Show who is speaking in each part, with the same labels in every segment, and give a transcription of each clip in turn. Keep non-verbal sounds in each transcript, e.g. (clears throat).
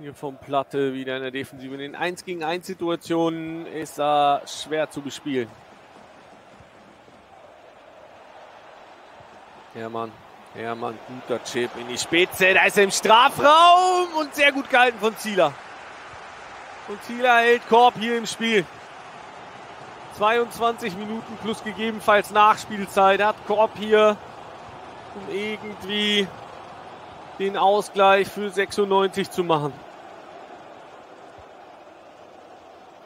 Speaker 1: Hier vom Platte wieder in der Defensive. In den 1 gegen 1 Situationen ist er schwer zu bespielen. Hermann, Hermann, guter Chip in die Spitze. Da ist er im Strafraum und sehr gut gehalten von Zieler. Und Zieler hält Korb hier im Spiel. 22 Minuten plus gegebenenfalls Nachspielzeit hat Korb hier, um irgendwie den Ausgleich für 96 zu machen.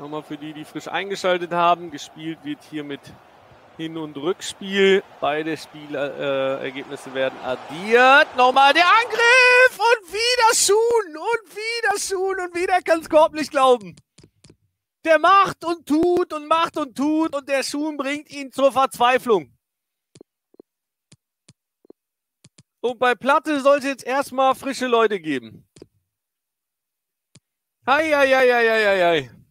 Speaker 1: Nochmal für die, die frisch eingeschaltet haben. Gespielt wird hier mit Hin- und Rückspiel. Beide Spielergebnisse äh, werden addiert. Nochmal der Angriff und wieder Schuhen und wieder Schuhen und wieder kann es Korb nicht glauben. Der macht und tut und macht und tut und der Schuh bringt ihn zur Verzweiflung. Und bei Platte soll es jetzt erstmal frische Leute geben. Hei, hei, hei, hei, hei, hei.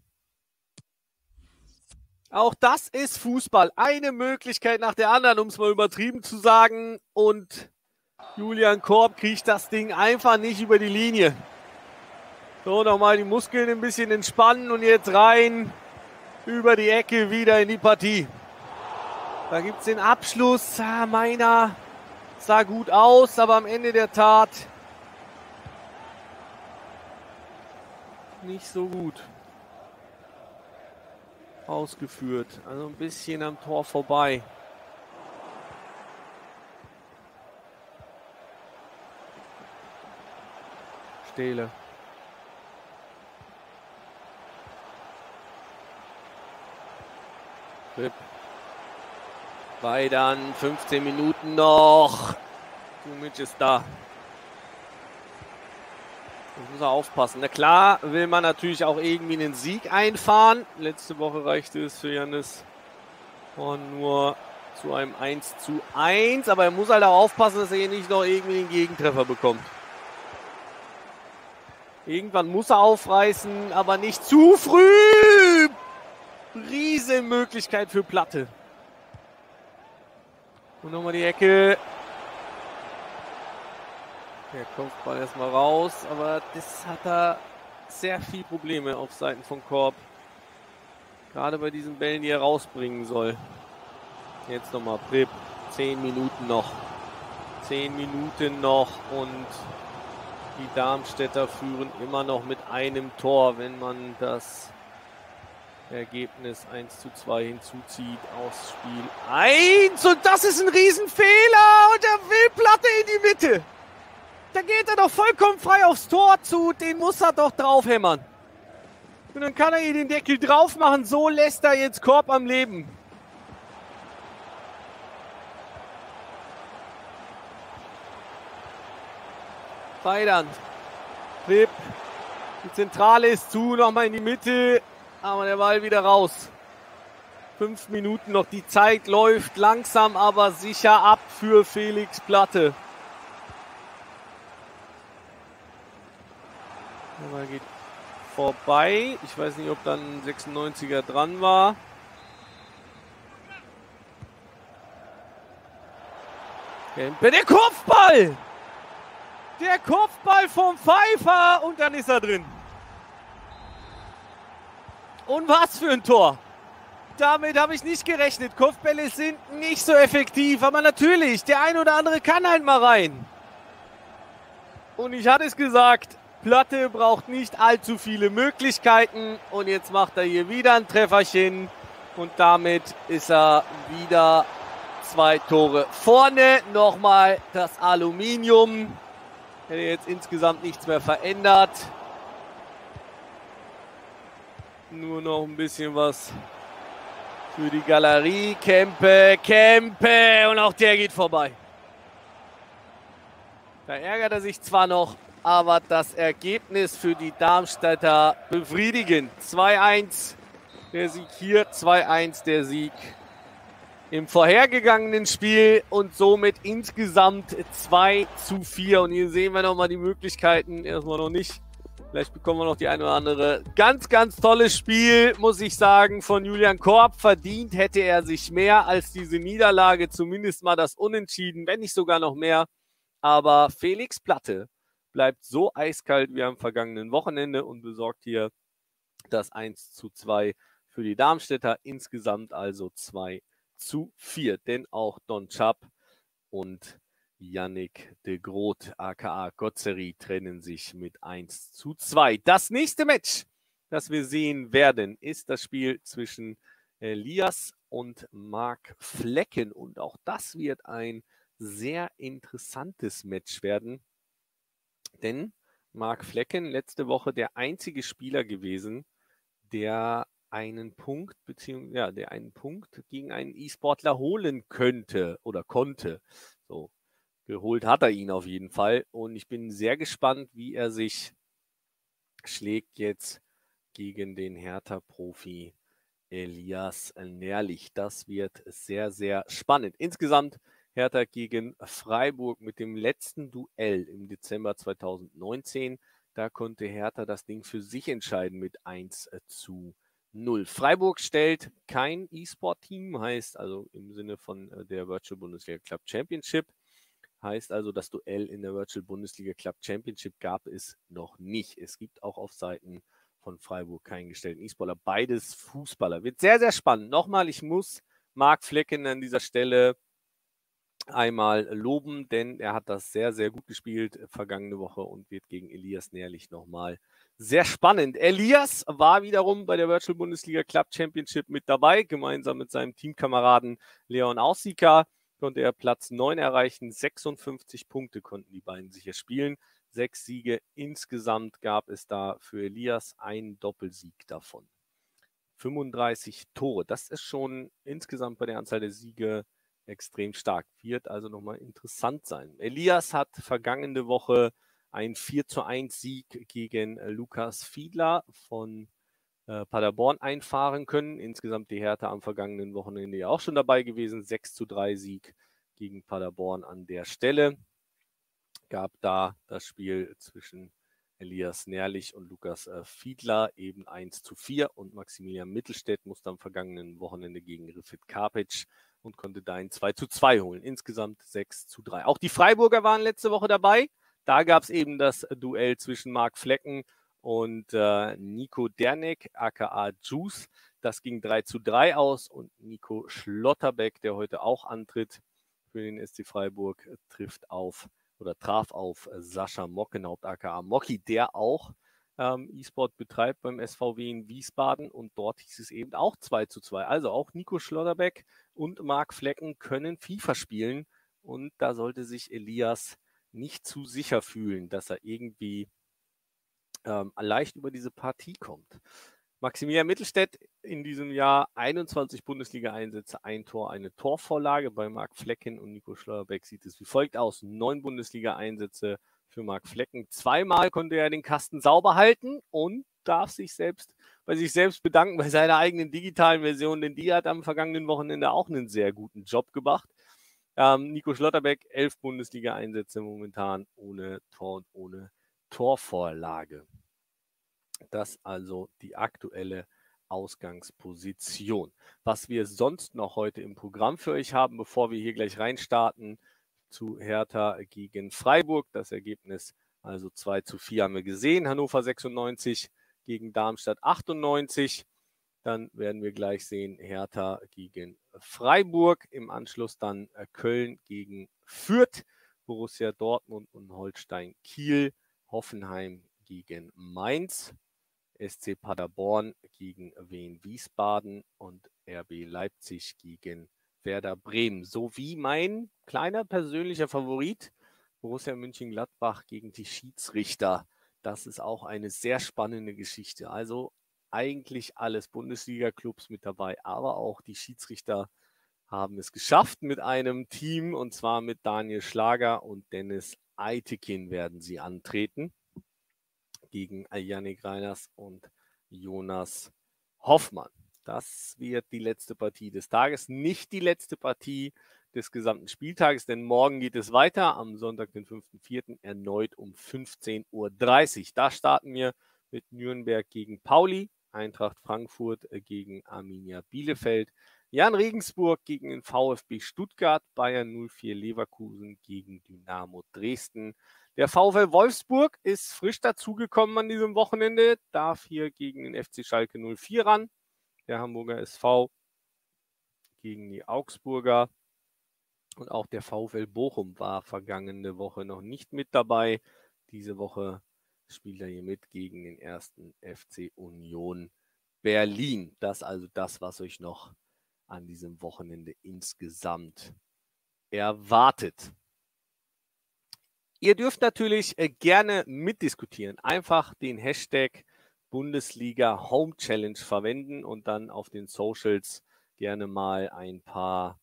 Speaker 1: Auch das ist Fußball. Eine Möglichkeit nach der anderen, um es mal übertrieben zu sagen. Und Julian Korb kriegt das Ding einfach nicht über die Linie. So, nochmal die Muskeln ein bisschen entspannen und jetzt rein über die Ecke wieder in die Partie. Da gibt es den Abschluss. Ah, meiner sah gut aus, aber am Ende der Tat nicht so gut ausgeführt. Also ein bisschen am Tor vorbei. Stehle. Rip. Weidern, 15 Minuten noch. Kumic ist da. Das muss er aufpassen. Na klar will man natürlich auch irgendwie einen Sieg einfahren. Letzte Woche reichte es für Janis von nur zu einem 1 zu 1. Aber er muss halt auch aufpassen, dass er hier nicht noch irgendwie den Gegentreffer bekommt. Irgendwann muss er aufreißen, aber nicht zu früh. Riesenmöglichkeit für Platte. Und nochmal die Ecke. Der Kopfball erstmal raus, aber das hat er sehr viel Probleme auf Seiten von Korb. Gerade bei diesen Bällen, die er rausbringen soll. Jetzt nochmal Prip. Zehn Minuten noch. Zehn Minuten noch und die Darmstädter führen immer noch mit einem Tor, wenn man das Ergebnis 1 zu 2 hinzuzieht aus Spiel 1. Und das ist ein Riesenfehler. Und er will Platte in die Mitte. Da geht er doch vollkommen frei aufs Tor zu. Den muss er doch draufhämmern. Und dann kann er hier den Deckel drauf machen. So lässt er jetzt Korb am Leben. Feidern. Flip. Die Zentrale ist zu. Nochmal in die Mitte. Aber der Ball wieder raus. Fünf Minuten noch. Die Zeit läuft langsam, aber sicher ab für Felix Platte. Ball geht vorbei. Ich weiß nicht, ob dann ein 96er dran war. Kempe, der Kopfball! Der Kopfball vom Pfeiffer und dann ist er drin. Und was für ein Tor. Damit habe ich nicht gerechnet. Kopfbälle sind nicht so effektiv, aber natürlich, der ein oder andere kann halt mal rein. Und ich hatte es gesagt, Platte braucht nicht allzu viele Möglichkeiten. Und jetzt macht er hier wieder ein Trefferchen. Und damit ist er wieder zwei Tore vorne. Nochmal das Aluminium. Hätte jetzt insgesamt nichts mehr verändert. Nur noch ein bisschen was für die Galerie. Kempe, Kempe und auch der geht vorbei. Da ärgert er sich zwar noch, aber das Ergebnis für die Darmstädter befriedigend. 2-1 der Sieg hier, 2-1 der Sieg im vorhergegangenen Spiel und somit insgesamt 2 zu 4. Und hier sehen wir nochmal die Möglichkeiten, erstmal noch nicht Vielleicht bekommen wir noch die eine oder andere. Ganz, ganz tolles Spiel, muss ich sagen, von Julian Korb. Verdient hätte er sich mehr als diese Niederlage, zumindest mal das Unentschieden, wenn nicht sogar noch mehr. Aber Felix Platte bleibt so eiskalt wie am vergangenen Wochenende und besorgt hier das 1 zu 2 für die Darmstädter. Insgesamt also 2 zu 4. Denn auch Don Chap und Yannick de Groot, aka Gotzeri, trennen sich mit 1 zu 2. Das nächste Match, das wir sehen werden, ist das Spiel zwischen Elias und Marc Flecken. Und auch das wird ein sehr interessantes Match werden. Denn Marc Flecken letzte Woche der einzige Spieler gewesen, der einen Punkt, beziehungsweise ja, der einen Punkt gegen einen E-Sportler holen könnte oder konnte. So, geholt hat er ihn auf jeden Fall. Und ich bin sehr gespannt, wie er sich schlägt jetzt gegen den Hertha-Profi Elias Nährlich. Das wird sehr, sehr spannend. Insgesamt Hertha gegen Freiburg mit dem letzten Duell im Dezember 2019. Da konnte Hertha das Ding für sich entscheiden mit 1 zu 0. Freiburg stellt kein E-Sport-Team, heißt also im Sinne von äh, der Virtual Bundesliga Club Championship. Heißt also, das Duell in der Virtual Bundesliga Club Championship gab es noch nicht. Es gibt auch auf Seiten von Freiburg keinen gestellten E-Sportler. Beides Fußballer. Wird sehr, sehr spannend. Nochmal, ich muss Marc Flecken an dieser Stelle einmal loben, denn er hat das sehr, sehr gut gespielt äh, vergangene Woche und wird gegen Elias Nährlich nochmal sehr spannend. Elias war wiederum bei der Virtual Bundesliga Club Championship mit dabei, gemeinsam mit seinem Teamkameraden Leon Aussika konnte er Platz 9 erreichen. 56 Punkte konnten die beiden sicher spielen. Sechs Siege insgesamt gab es da für Elias, einen Doppelsieg davon. 35 Tore, das ist schon insgesamt bei der Anzahl der Siege extrem stark. Wird also nochmal interessant sein. Elias hat vergangene Woche ein 4 zu 1 Sieg gegen Lukas Fiedler von äh, Paderborn einfahren können. Insgesamt die Härte am vergangenen Wochenende ja auch schon dabei gewesen. 6 zu 3 Sieg gegen Paderborn an der Stelle. Gab da das Spiel zwischen Elias Nährlich und Lukas äh, Fiedler eben 1 zu 4 und Maximilian Mittelstädt musste am vergangenen Wochenende gegen Rifit Karpic und konnte da ein 2 zu 2 holen. Insgesamt 6 zu 3. Auch die Freiburger waren letzte Woche dabei. Da gab es eben das Duell zwischen Marc Flecken und äh, Nico Derneck, aka Juice. Das ging 3 zu 3 aus und Nico Schlotterbeck, der heute auch antritt für den SC Freiburg, trifft auf oder traf auf Sascha Mockenhaupt, aka Mocki, der auch ähm, E-Sport betreibt beim SVW in Wiesbaden und dort hieß es eben auch 2 zu 2. Also auch Nico Schlotterbeck und Marc Flecken können FIFA spielen und da sollte sich Elias nicht zu sicher fühlen, dass er irgendwie ähm, leicht über diese Partie kommt. Maximilian Mittelstädt in diesem Jahr 21 Bundesliga-Einsätze, ein Tor, eine Torvorlage. Bei Marc Flecken und Nico Schleuerbeck sieht es wie folgt aus. Neun Bundesliga-Einsätze für Marc Flecken. Zweimal konnte er den Kasten sauber halten und darf sich selbst bei sich selbst bedanken bei seiner eigenen digitalen Version, denn die hat am vergangenen Wochenende auch einen sehr guten Job gemacht. Ähm, Nico Schlotterbeck, elf Bundesliga-Einsätze momentan ohne Tor und ohne Torvorlage. Das also die aktuelle Ausgangsposition. Was wir sonst noch heute im Programm für euch haben, bevor wir hier gleich reinstarten zu Hertha gegen Freiburg. Das Ergebnis also 2 zu 4 haben wir gesehen. Hannover 96 gegen Darmstadt 98. Dann werden wir gleich sehen Hertha gegen Freiburg. Im Anschluss dann äh, Köln gegen Fürth, Borussia Dortmund und Holstein Kiel, Hoffenheim gegen Mainz, SC Paderborn gegen Wien Wiesbaden und RB Leipzig gegen Werder Bremen. Sowie mein kleiner persönlicher Favorit, Borussia München-Gladbach gegen die Schiedsrichter. Das ist auch eine sehr spannende Geschichte. Also eigentlich alles Bundesliga-Clubs mit dabei, aber auch die Schiedsrichter haben es geschafft mit einem Team und zwar mit Daniel Schlager und Dennis Eitekin werden sie antreten gegen Yannick Reiners und Jonas Hoffmann. Das wird die letzte Partie des Tages, nicht die letzte Partie des gesamten Spieltages, denn morgen geht es weiter am Sonntag, den 5.4. erneut um 15.30 Uhr. Da starten wir mit Nürnberg gegen Pauli, Eintracht Frankfurt äh, gegen Arminia Bielefeld, Jan Regensburg gegen den VfB Stuttgart, Bayern 04 Leverkusen gegen Dynamo Dresden. Der VfL Wolfsburg ist frisch dazugekommen an diesem Wochenende, darf hier gegen den FC Schalke 04 ran. Der Hamburger SV gegen die Augsburger. Und auch der VfL Bochum war vergangene Woche noch nicht mit dabei. Diese Woche spielt er hier mit gegen den ersten FC Union Berlin. Das also das, was euch noch an diesem Wochenende insgesamt erwartet. Ihr dürft natürlich äh, gerne mitdiskutieren. Einfach den Hashtag Bundesliga Home Challenge verwenden und dann auf den Socials gerne mal ein paar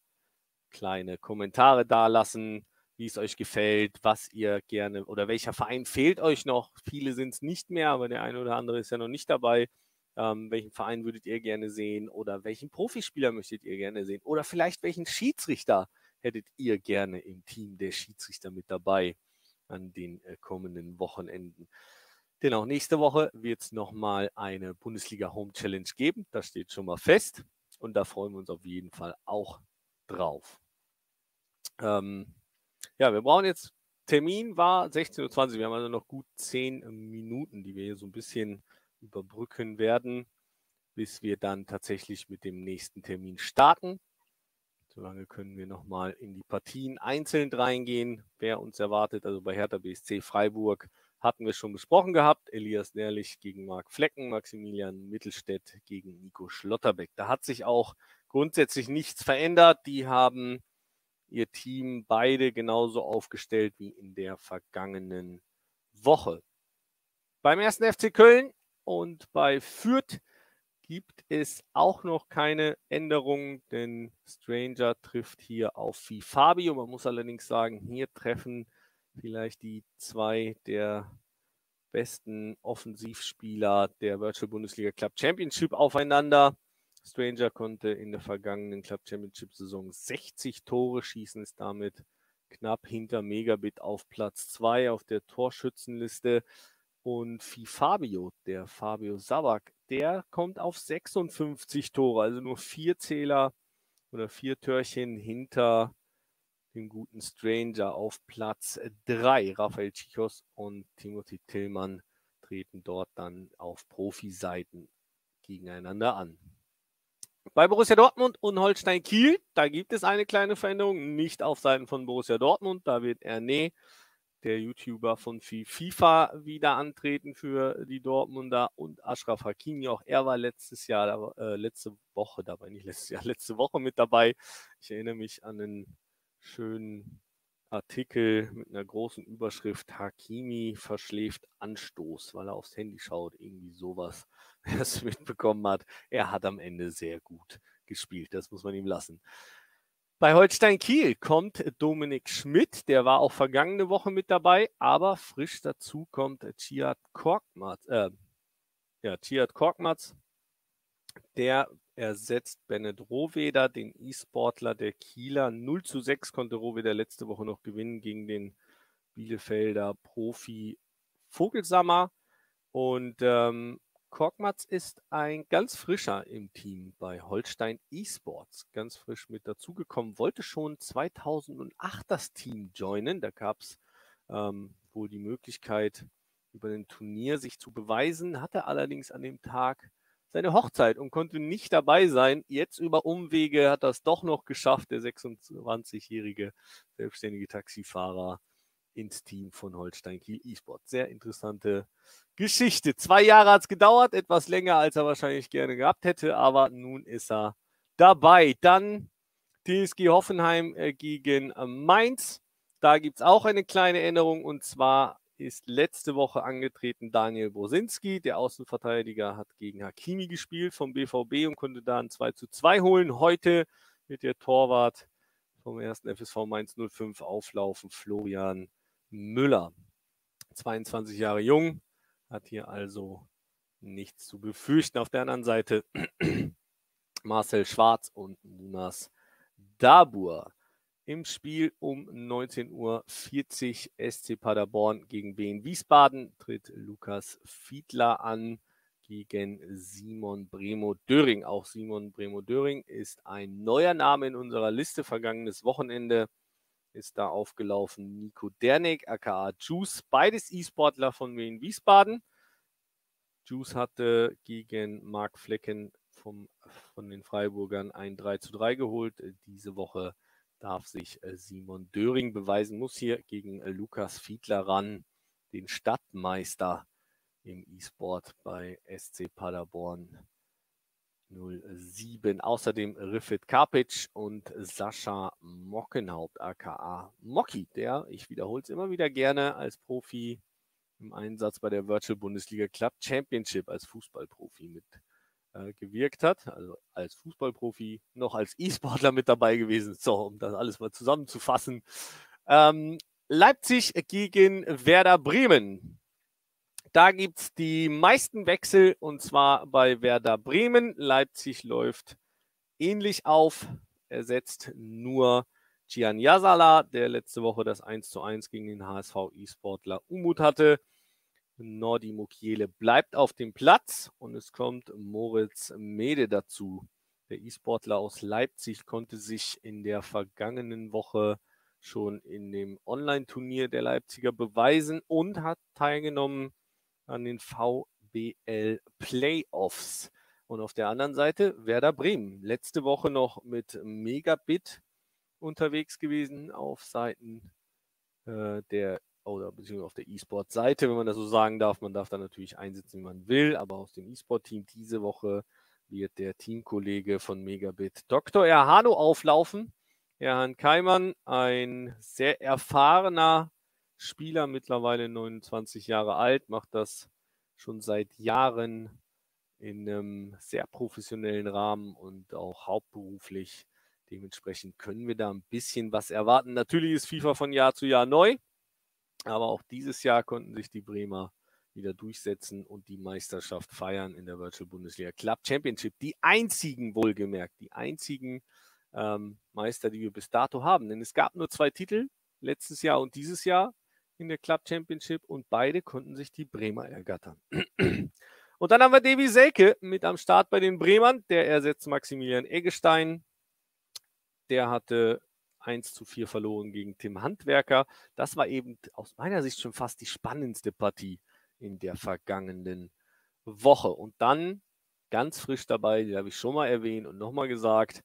Speaker 1: kleine Kommentare dalassen, wie es euch gefällt, was ihr gerne oder welcher Verein fehlt euch noch. Viele sind es nicht mehr, aber der eine oder andere ist ja noch nicht dabei. Ähm, welchen Verein würdet ihr gerne sehen oder welchen Profispieler möchtet ihr gerne sehen oder vielleicht welchen Schiedsrichter hättet ihr gerne im Team der Schiedsrichter mit dabei an den äh, kommenden Wochenenden. Denn auch nächste Woche wird es nochmal eine Bundesliga Home Challenge geben. Das steht schon mal fest und da freuen wir uns auf jeden Fall auch drauf. Ähm, ja, wir brauchen jetzt, Termin war 16.20 Uhr. Wir haben also noch gut 10 Minuten, die wir hier so ein bisschen überbrücken werden, bis wir dann tatsächlich mit dem nächsten Termin starten. Solange können wir nochmal in die Partien einzeln reingehen, wer uns erwartet. Also bei Hertha BSC Freiburg hatten wir schon besprochen gehabt. Elias Nährlich gegen Marc Flecken, Maximilian Mittelstädt gegen Nico Schlotterbeck. Da hat sich auch grundsätzlich nichts verändert. Die haben ihr Team beide genauso aufgestellt wie in der vergangenen Woche. Beim ersten FC Köln und bei Fürth gibt es auch noch keine Änderungen, denn Stranger trifft hier auf Fabio. Man muss allerdings sagen, hier treffen vielleicht die zwei der besten Offensivspieler der Virtual Bundesliga Club Championship aufeinander. Stranger konnte in der vergangenen Club Championship Saison 60 Tore schießen, ist damit knapp hinter Megabit auf Platz 2 auf der Torschützenliste. Und Fabio, der Fabio Sabak, der kommt auf 56 Tore, also nur vier Zähler oder vier Törchen hinter dem guten Stranger auf Platz 3. Rafael Chichos und Timothy Tillmann treten dort dann auf Profiseiten gegeneinander an. Bei Borussia Dortmund und Holstein Kiel, da gibt es eine kleine Veränderung, nicht auf Seiten von Borussia Dortmund, da wird Erne der YouTuber von FIFA wieder antreten für die Dortmunder und Ashraf Hakimi. Auch er war letztes Jahr, äh, letzte Woche dabei, nicht letztes Jahr, (laughs) letzte Woche mit dabei. Ich erinnere mich an einen schönen Artikel mit einer großen Überschrift Hakimi verschläft Anstoß, weil er aufs Handy schaut. Irgendwie sowas, (laughs) wer es mitbekommen hat. Er hat am Ende sehr gut gespielt. Das muss man ihm lassen. Bei Holstein Kiel kommt Dominik Schmidt, der war auch vergangene Woche mit dabei, aber frisch dazu kommt Chiat Korkmaz, äh, ja, Chiat Korkmaz, der ersetzt Bennett Rohweder, den E-Sportler der Kieler. 0 zu 6 konnte Rohweder letzte Woche noch gewinnen gegen den Bielefelder Profi Vogelsammer. Und ähm, Korkmaz ist ein ganz frischer im Team bei Holstein Esports, ganz frisch mit dazugekommen, wollte schon 2008 das Team joinen. Da gab es ähm, wohl die Möglichkeit, über ein Turnier sich zu beweisen, hatte allerdings an dem Tag seine Hochzeit und konnte nicht dabei sein. Jetzt über Umwege hat das doch noch geschafft, der 26-jährige selbstständige Taxifahrer ins Team von Holstein Kiel eSport. Sehr interessante Geschichte. Zwei Jahre hat es gedauert, etwas länger, als er wahrscheinlich gerne gehabt hätte, aber nun ist er dabei. Dann TSG Hoffenheim äh, gegen äh, Mainz. Da gibt es auch eine kleine Änderung und zwar ist letzte Woche angetreten Daniel Bosinski. Der Außenverteidiger hat gegen Hakimi gespielt vom BVB und konnte da ein 2 zu 2 holen. Heute wird der Torwart vom ersten FSV Mainz 05 auflaufen, Florian Müller. 22 Jahre jung, hat hier also nichts zu befürchten. Auf der anderen Seite (clears throat) Marcel Schwarz und Munas Dabur. Im Spiel um 19.40 Uhr SC Paderborn gegen BN Wiesbaden tritt Lukas Fiedler an gegen Simon Bremo Döring. Auch Simon Bremo Döring ist ein neuer Name in unserer Liste. Vergangenes Wochenende ist da aufgelaufen Nico Derneck, aka Juice, beides E-Sportler von Wien Wiesbaden. Juice hatte gegen Marc Flecken vom, von den Freiburgern ein 3 zu 3 geholt. Diese Woche darf sich äh, Simon Döring beweisen, muss hier gegen äh, Lukas Fiedler ran, den Stadtmeister im E-Sport bei SC Paderborn 07. Außerdem Rifit Karpic und Sascha Mockenhaupt, aka Mocki, der, ich wiederhole es immer wieder gerne, als Profi im Einsatz bei der Virtual Bundesliga Club Championship als Fußballprofi mit äh, gewirkt hat, also als Fußballprofi, noch als E-Sportler mit dabei gewesen. So, um das alles mal zusammenzufassen. Ähm, Leipzig gegen Werder Bremen. Da gibt es die meisten Wechsel und zwar bei Werder Bremen. Leipzig läuft ähnlich auf. Er setzt nur Gian Yasala, der letzte Woche das 1 zu 1 gegen den HSV E-Sportler Umut hatte. Nordi Mukiele bleibt auf dem Platz und es kommt Moritz Mede dazu. Der E-Sportler aus Leipzig konnte sich in der vergangenen Woche schon in dem Online-Turnier der Leipziger beweisen und hat teilgenommen an den VBL Playoffs. Und auf der anderen Seite Werder Bremen. Letzte Woche noch mit Megabit unterwegs gewesen auf Seiten äh, der oder beziehungsweise auf der E-Sport-Seite, wenn man das so sagen darf. Man darf da natürlich einsetzen, wie man will, aber aus dem E-Sport-Team diese Woche wird der Teamkollege von Megabit Dr. Erhano auflaufen. Erhan Keimann, ein sehr erfahrener Spieler, mittlerweile 29 Jahre alt, macht das schon seit Jahren in einem sehr professionellen Rahmen und auch hauptberuflich. Dementsprechend können wir da ein bisschen was erwarten. Natürlich ist FIFA von Jahr zu Jahr neu, aber auch dieses Jahr konnten sich die Bremer wieder durchsetzen und die Meisterschaft feiern in der Virtual Bundesliga Club Championship. Die einzigen, wohlgemerkt, die einzigen ähm, Meister, die wir bis dato haben. Denn es gab nur zwei Titel, letztes Jahr und dieses Jahr in der Club Championship und beide konnten sich die Bremer ergattern. Und dann haben wir Davy Selke mit am Start bei den Bremern. Der ersetzt Maximilian Eggestein. Der hatte 1 zu 4 verloren gegen Tim Handwerker. Das war eben aus meiner Sicht schon fast die spannendste Partie in der vergangenen Woche. Und dann ganz frisch dabei, die habe ich schon mal erwähnt und nochmal gesagt,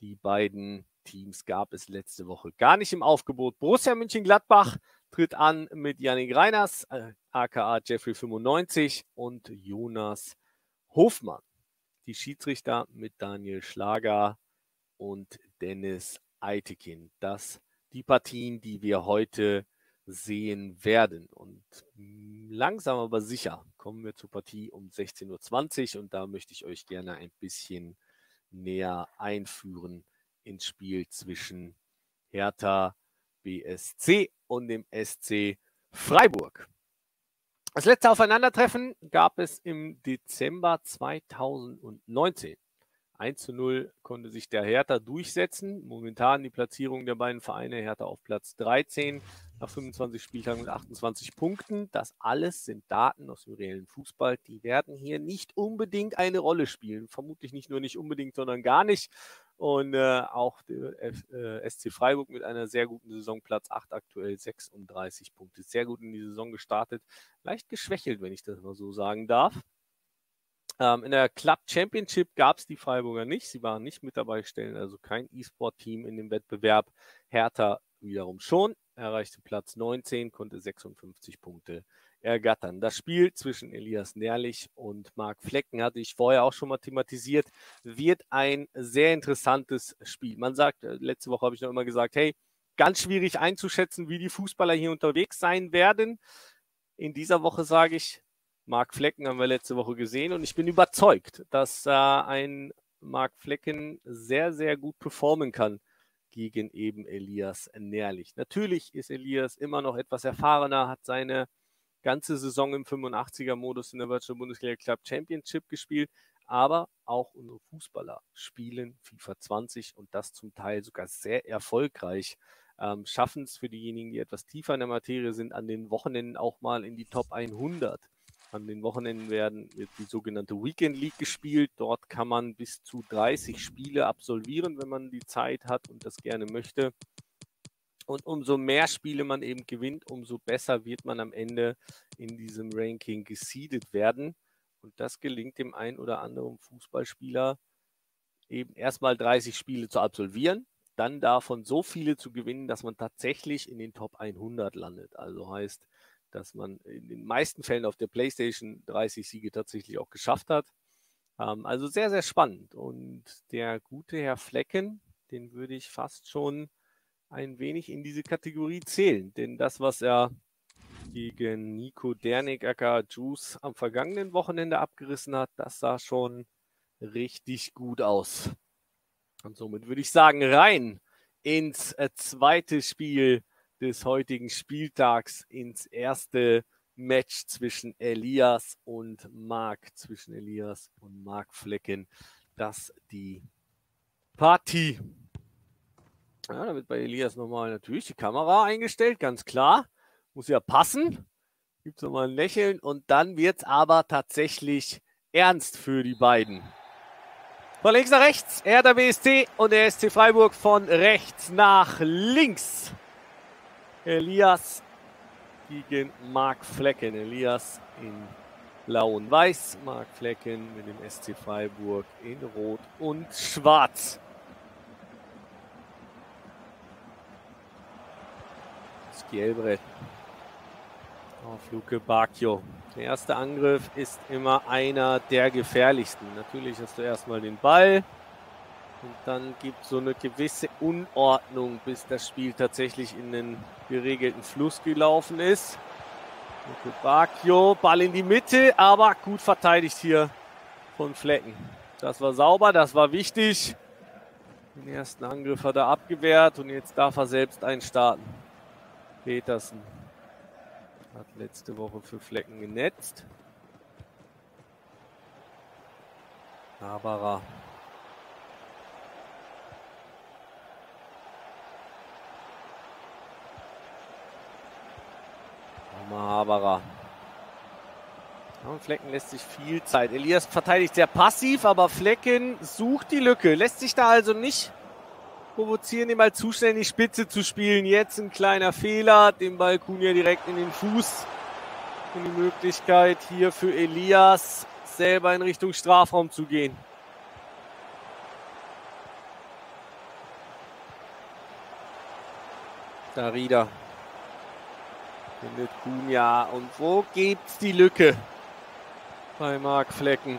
Speaker 1: die beiden Teams gab es letzte Woche gar nicht im Aufgebot. Borussia München-Gladbach tritt an mit Yannick Reiners, äh, aka Jeffrey95 und Jonas Hofmann. Die Schiedsrichter mit Daniel Schlager und Dennis Eitekin. Das die Partien, die wir heute sehen werden. Und langsam aber sicher kommen wir zur Partie um 16.20 Uhr und da möchte ich euch gerne ein bisschen näher einführen ins Spiel zwischen Hertha BSC und dem SC Freiburg. Das letzte Aufeinandertreffen gab es im Dezember 2019. 1 zu 0 konnte sich der Hertha durchsetzen. Momentan die Platzierung der beiden Vereine. Hertha auf Platz 13 nach 25 Spieltagen mit 28 Punkten. Das alles sind Daten aus dem reellen Fußball. Die werden hier nicht unbedingt eine Rolle spielen. Vermutlich nicht nur nicht unbedingt, sondern gar nicht. Und äh, auch der äh, SC Freiburg mit einer sehr guten Saison, Platz 8 aktuell, 36 Punkte. Sehr gut in die Saison gestartet. Leicht geschwächelt, wenn ich das mal so sagen darf. Ähm, in der Club Championship gab es die Freiburger nicht. Sie waren nicht mit dabei, stellen also kein E-Sport-Team in dem Wettbewerb. Hertha wiederum schon, erreichte Platz 19, konnte 56 Punkte ergattern. Das Spiel zwischen Elias Nährlich und Marc Flecken hatte ich vorher auch schon mal thematisiert, wird ein sehr interessantes Spiel. Man sagt, äh, letzte Woche habe ich noch immer gesagt, hey, ganz schwierig einzuschätzen, wie die Fußballer hier unterwegs sein werden. In dieser Woche sage ich, Marc Flecken haben wir letzte Woche gesehen und ich bin überzeugt, dass äh, ein Marc Flecken sehr, sehr gut performen kann gegen eben Elias Nährlich. Natürlich ist Elias immer noch etwas erfahrener, hat seine ganze Saison im 85er-Modus in der Virtual Bundesliga Club Championship gespielt, aber auch unsere Fußballer spielen FIFA 20 und das zum Teil sogar sehr erfolgreich. Ähm, schaffen es für diejenigen, die etwas tiefer in der Materie sind, an den Wochenenden auch mal in die Top 100 An den Wochenenden werden wird die sogenannte Weekend League gespielt. Dort kann man bis zu 30 Spiele absolvieren, wenn man die Zeit hat und das gerne möchte. Und umso mehr Spiele man eben gewinnt, umso besser wird man am Ende in diesem Ranking gesiedet werden. Und das gelingt dem einen oder anderen Fußballspieler eben erstmal 30 Spiele zu absolvieren, dann davon so viele zu gewinnen, dass man tatsächlich in den Top 100 landet. Also heißt, dass man in den meisten Fällen auf der PlayStation 30 Siege tatsächlich auch geschafft hat. Ähm, also sehr, sehr spannend. Und der gute Herr Flecken, den würde ich fast schon ein wenig in diese Kategorie zählen. Denn das, was er gegen Nico Dernig, aka Juice, am vergangenen Wochenende abgerissen hat, das sah schon richtig gut aus. Und somit würde ich sagen, rein ins äh, zweite Spiel des heutigen Spieltags, ins erste Match zwischen Elias und Marc, zwischen Elias und Marc Flecken. Das die Partie. Ja, da wird bei Elias nochmal natürlich die Kamera eingestellt, ganz klar. Muss ja passen. Gibt es nochmal ein Lächeln und dann wird es aber tatsächlich ernst für die beiden. Von links nach rechts, er der BSC und der SC Freiburg von rechts nach links. Elias gegen Marc Flecken. Elias in blau und weiß, Marc Flecken mit dem SC Freiburg in rot und schwarz. Skielbrett auf Luke Bacchio. Der erste Angriff ist immer einer der gefährlichsten. Natürlich hast du erstmal den Ball und dann gibt es so eine gewisse Unordnung, bis das Spiel tatsächlich in den geregelten Fluss gelaufen ist. Bacchio, Ball in die Mitte, aber gut verteidigt hier von Flecken. Das war sauber, das war wichtig. Den ersten Angriff hat er abgewehrt und jetzt darf er selbst einstarten. Petersen hat letzte Woche für Flecken genetzt. Haberer. Nochmal Haberer. Flecken lässt sich viel Zeit. Elias verteidigt sehr passiv, aber Flecken sucht die Lücke. Lässt sich da also nicht provozieren, den Ball zu schnell in die Spitze zu spielen. Jetzt ein kleiner Fehler, den Ball Kunja direkt in den Fuß. Und die Möglichkeit hier für Elias selber in Richtung Strafraum zu gehen. Darida findet Kunja. Und wo gibt's die Lücke? Bei Marc Flecken.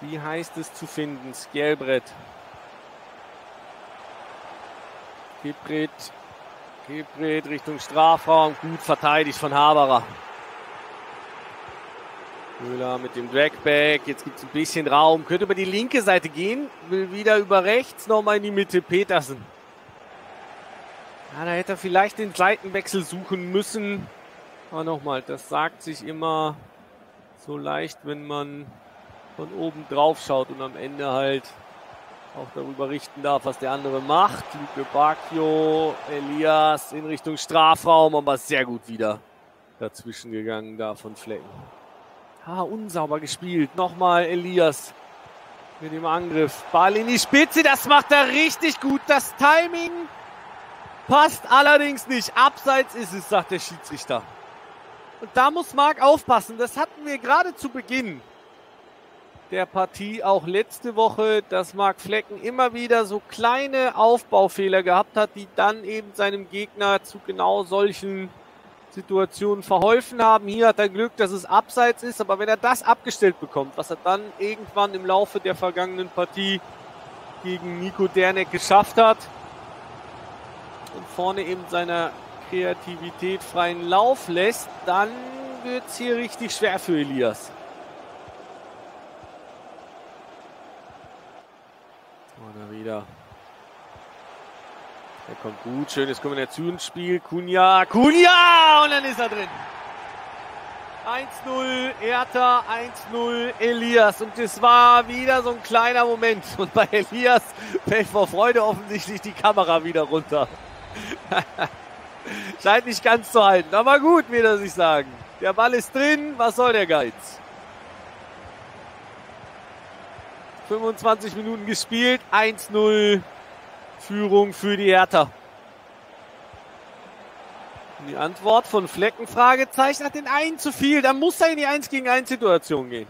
Speaker 1: Wie heißt es zu finden? Skjelbrett. Kiprit. Kiprit Richtung Strafraum. Gut verteidigt von Haberer. Müller mit dem Dragback. Jetzt gibt es ein bisschen Raum. Könnte über die linke Seite gehen. Will wieder über rechts nochmal in die Mitte. Petersen. Ja, da hätte er vielleicht den Seitenwechsel suchen müssen. Aber nochmal, das sagt sich immer so leicht, wenn man von oben drauf schaut und am Ende halt auch darüber richten darf, was der andere macht. Luke Bacchio, Elias in Richtung Strafraum, aber sehr gut wieder dazwischen gegangen da von Flecken. Ah, unsauber gespielt. Nochmal Elias mit dem Angriff. Ball in die Spitze, das macht er richtig gut. Das Timing passt allerdings nicht. Abseits ist es, sagt der Schiedsrichter. Und da muss Marc aufpassen. Das hatten wir gerade zu Beginn der Partie auch letzte Woche, dass Marc Flecken immer wieder so kleine Aufbaufehler gehabt hat, die dann eben seinem Gegner zu genau solchen Situationen verholfen haben. Hier hat er Glück, dass es abseits ist, aber wenn er das abgestellt bekommt, was er dann irgendwann im Laufe der vergangenen Partie gegen Nico Derneck geschafft hat und vorne eben seiner Kreativität freien Lauf lässt, dann wird es hier richtig schwer für Elias. Mal wieder. Er kommt gut, schönes Kombinationsspiel. Kunja, Kunja! Und dann ist er drin. 1-0 Erta, 1-0 Elias. Und es war wieder so ein kleiner Moment. Und bei Elias fällt vor Freude offensichtlich die Kamera wieder runter. (laughs) Scheint nicht ganz zu halten. Aber gut, wird er sich sagen. Der Ball ist drin. Was soll der Geiz? 25 Minuten gespielt. 1-0 Führung für die Hertha. Die Antwort von Flecken, Fragezeichen, hat den einen zu viel. Da muss er in die 1 gegen 1 Situation gehen.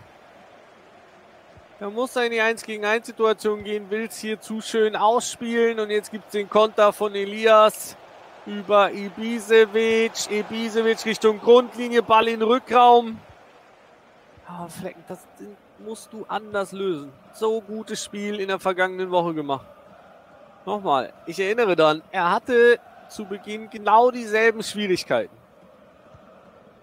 Speaker 1: Da muss er in die 1 gegen 1 Situation gehen, will es hier zu schön ausspielen und jetzt gibt es den Konter von Elias über Ibisevic. Ibisevic Richtung Grundlinie, Ball in Rückraum. Oh, Flecken, das musst du anders lösen. So gutes Spiel in der vergangenen Woche gemacht. Nochmal, ich erinnere dann, er hatte zu Beginn genau dieselben Schwierigkeiten.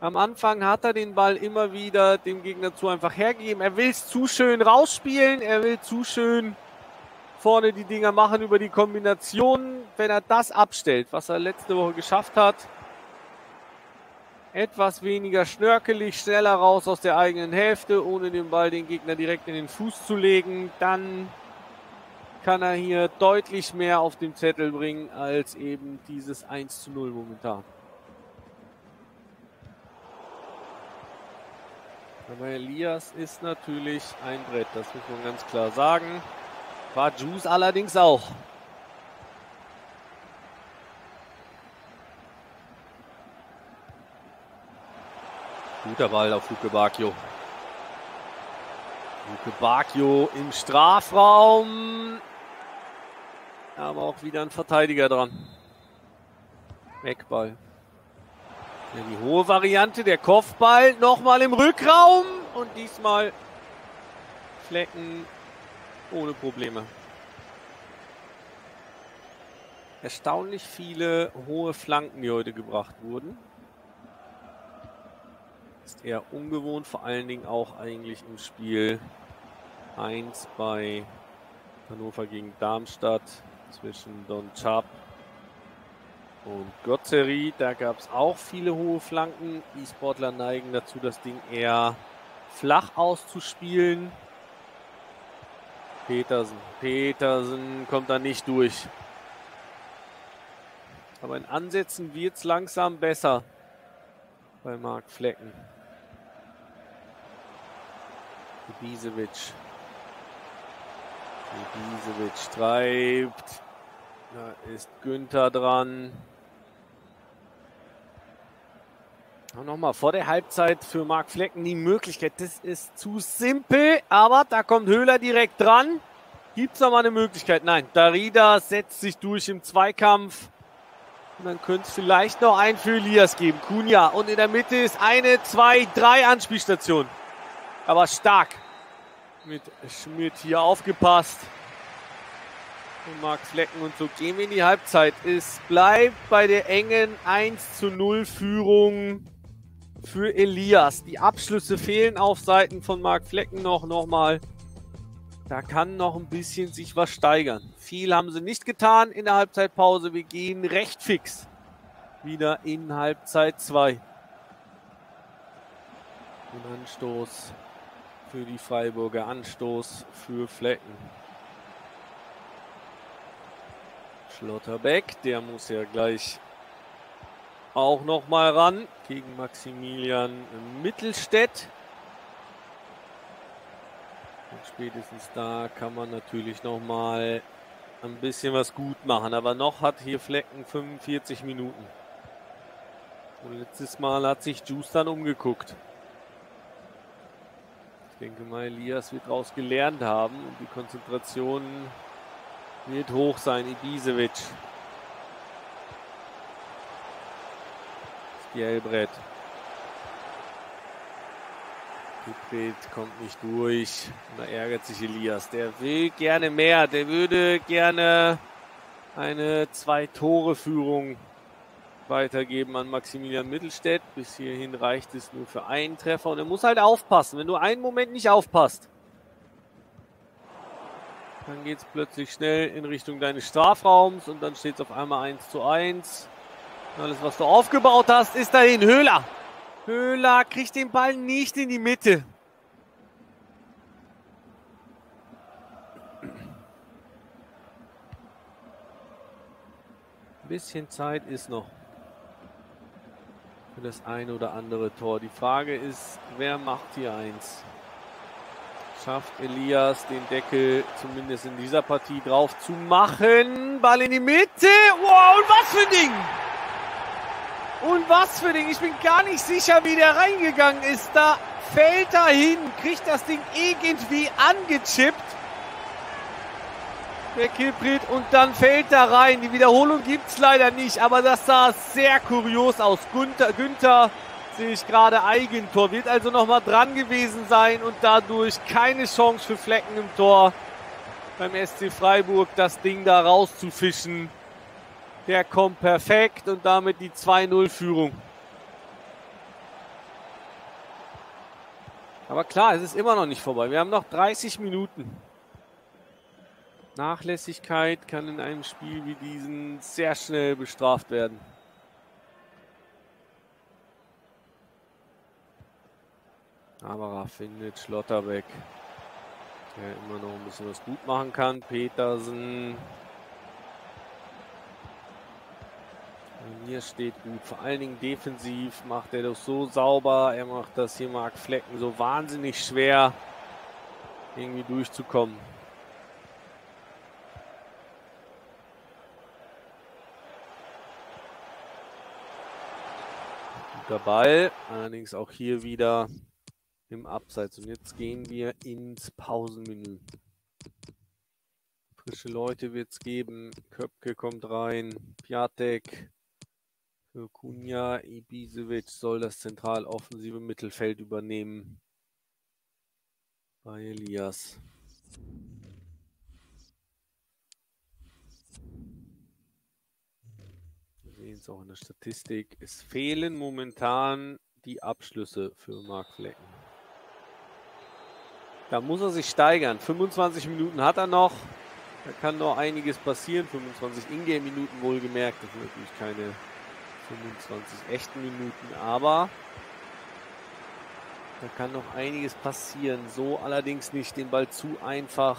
Speaker 1: Am Anfang hat er den Ball immer wieder dem Gegner zu einfach hergegeben. Er will es zu schön rausspielen, er will zu schön vorne die Dinger machen über die Kombination. Wenn er das abstellt, was er letzte Woche geschafft hat, etwas weniger schnörkelig, schneller raus aus der eigenen Hälfte, ohne den Ball den Gegner direkt in den Fuß zu legen, dann kann er hier deutlich mehr auf den Zettel bringen als eben dieses 1 zu 0 momentan. Aber Elias ist natürlich ein Brett, das muss man ganz klar sagen. Juice allerdings auch. Guter Ball auf Luke Bacchio. Luke Bacchio im Strafraum. Aber auch wieder ein Verteidiger dran. Wegball. Ja, die hohe Variante, der Kopfball nochmal im Rückraum und diesmal Flecken ohne Probleme. Erstaunlich viele hohe Flanken, die heute gebracht wurden. Ist eher ungewohnt, vor allen Dingen auch eigentlich im Spiel 1 bei Hannover gegen Darmstadt zwischen Don Chap und Gotzeri. Da gab es auch viele hohe Flanken. Die Sportler neigen dazu, das Ding eher flach auszuspielen. Petersen. Petersen kommt da nicht durch. Aber in Ansätzen wird es langsam besser bei Marc Flecken. Ibisevic. Ibisevic treibt. Da ist Günther dran. Und nochmal vor der Halbzeit für Marc Flecken die Möglichkeit. Das ist zu simpel, aber da kommt Höhler direkt dran. Gibt es nochmal eine Möglichkeit? Nein, Darida setzt sich durch im Zweikampf. Und dann könnte es vielleicht noch einen für Elias geben. Kunja. Und in der Mitte ist eine, zwei, drei Anspielstationen aber stark mit Schmidt hier aufgepasst. Und Marc Flecken und so gehen wir in die Halbzeit. Es bleibt bei der engen 1 zu 0 Führung für Elias. Die Abschlüsse fehlen auf Seiten von Marc Flecken noch nochmal. Da kann noch ein bisschen sich was steigern. Viel haben sie nicht getan in der Halbzeitpause. Wir gehen recht fix wieder in Halbzeit 2. Und Anstoß für die Freiburger Anstoß für Flecken. Schlotterbeck, der muss ja gleich auch noch mal ran gegen Maximilian Mittelstädt. Und spätestens da kann man natürlich noch mal ein bisschen was gut machen. Aber noch hat hier Flecken 45 Minuten. Und letztes Mal hat sich Juice dann umgeguckt. Ich denke mal, Elias wird daraus gelernt haben und die Konzentration wird hoch sein. Ibisevic. Skjelbrett. Kipret kommt nicht durch. da ärgert sich Elias. Der will gerne mehr. Der würde gerne eine Zwei-Tore-Führung weitergeben an Maximilian Mittelstädt. Bis hierhin reicht es nur für einen Treffer. Und er muss halt aufpassen. Wenn du einen Moment nicht aufpasst, dann geht es plötzlich schnell in Richtung deines Strafraums und dann steht es auf einmal 1 zu 1. Alles, was du aufgebaut hast, ist dahin. Höhler. Höhler kriegt den Ball nicht in die Mitte. Ein bisschen Zeit ist noch. für das eine oder andere Tor. Die Frage ist, wer macht hier eins? Schafft Elias den Deckel zumindest in dieser Partie drauf zu machen? Ball in die Mitte. Wow, und was für ein Ding! Und was für Ding! Ich bin gar nicht sicher, wie der reingegangen ist. Da fällt er hin, kriegt das Ding irgendwie angechippt. Der Kilprit und dann fällt er rein. Die Wiederholung gibt es leider nicht, aber das sah sehr kurios aus. Günther, Günther sehe ich gerade Eigentor. Wird also nochmal dran gewesen sein und dadurch keine Chance für Flecken im Tor beim SC Freiburg, das Ding da rauszufischen. Der kommt perfekt und damit die 2-0-Führung. Aber klar, es ist immer noch nicht vorbei. Wir haben noch 30 Minuten. Nachlässigkeit kann in einem Spiel wie diesem sehr schnell bestraft werden. Aber findet Schlotterbeck, der immer noch ein bisschen was gut machen kann. Petersen. Hier steht gut. Vor allen Dingen defensiv macht er das so sauber. Er macht das hier Mark Flecken so wahnsinnig schwer, irgendwie durchzukommen. Guter Ball. Allerdings auch hier wieder im Abseits. Und jetzt gehen wir ins Pausenmenü. Frische Leute wird es geben. Köpke kommt rein. Piatek. Für Kunja. Ibisevic soll das zentral offensive Mittelfeld übernehmen. Bei Elias. Wir sehen es auch in der Statistik. Es fehlen momentan die Abschlüsse für Mark Flecken. Da muss er sich steigern. 25 Minuten hat er noch. Da kann noch einiges passieren. 25 Ingame-Minuten wohlgemerkt. Das sind natürlich keine 25 echten Minuten, aber da kann noch einiges passieren. So allerdings nicht den Ball zu einfach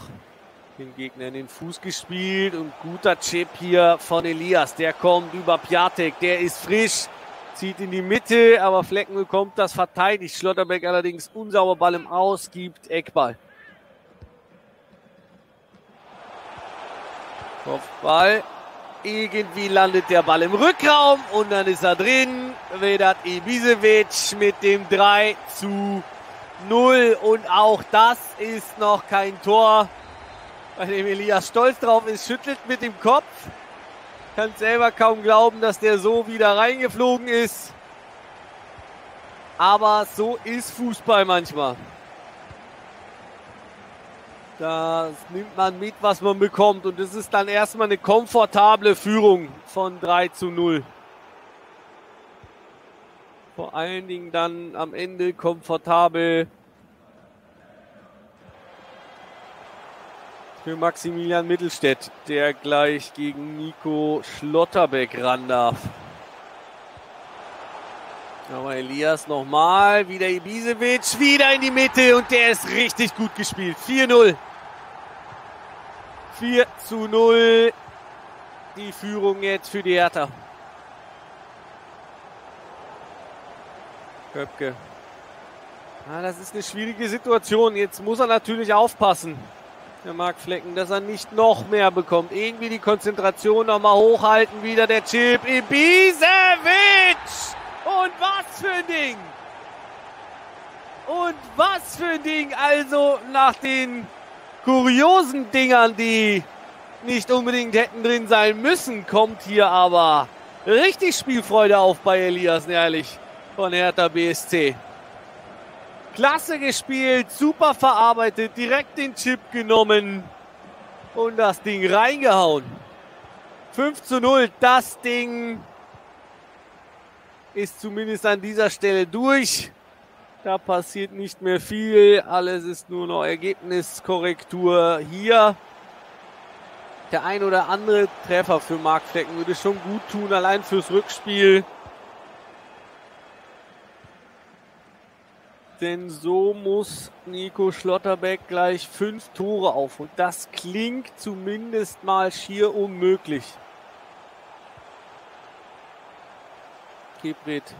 Speaker 1: dem Gegner in den Fuß gespielt. Und guter Chip hier von Elias. Der kommt über Piatek. Der ist frisch zieht in die Mitte, aber Flecken bekommt das verteidigt. Schlotterbeck allerdings unsauber Ball im Aus, gibt Eckball. Kopfball. Irgendwie landet der Ball im Rückraum und dann ist er drin. Vedat Ibisevic mit dem 3 zu 0. Und auch das ist noch kein Tor, bei dem Elias stolz drauf ist, schüttelt mit dem Kopf. Kann selber kaum glauben, dass der so wieder reingeflogen ist. Aber so ist Fußball manchmal. Das nimmt man mit, was man bekommt. Und es ist dann erstmal eine komfortable Führung von 3 zu 0. Vor allen Dingen dann am Ende komfortabel für Maximilian Mittelstädt, der gleich gegen Nico Schlotterbeck ran darf. Aber Elias nochmal, wieder Ibisevic, wieder in die Mitte und der ist richtig gut gespielt. 4-0. 4 zu 0. Die Führung jetzt für die Hertha. Köpke. Ah, das ist eine schwierige Situation. Jetzt muss er natürlich aufpassen der Marc Flecken, dass er nicht noch mehr bekommt. Irgendwie die Konzentration nochmal hochhalten. Wieder der Chip. Ibisevic! Und was für ein Ding! Und was für ein Ding! Also nach den kuriosen Dingern, die nicht unbedingt hätten drin sein müssen, kommt hier aber richtig Spielfreude auf bei Elias, ehrlich, von Hertha BSC. Klasse gespielt, super verarbeitet, direkt den Chip genommen und das Ding reingehauen. 5 zu 0, das Ding ist zumindest an dieser Stelle durch. Da passiert nicht mehr viel, alles ist nur noch Ergebniskorrektur hier. Der ein oder andere Treffer für Mark Flecken würde schon gut tun, allein fürs Rückspiel. Denn so muss Nico Schlotterbeck gleich fünf Tore auf. Und das klingt zumindest mal schier unmöglich. Kibrit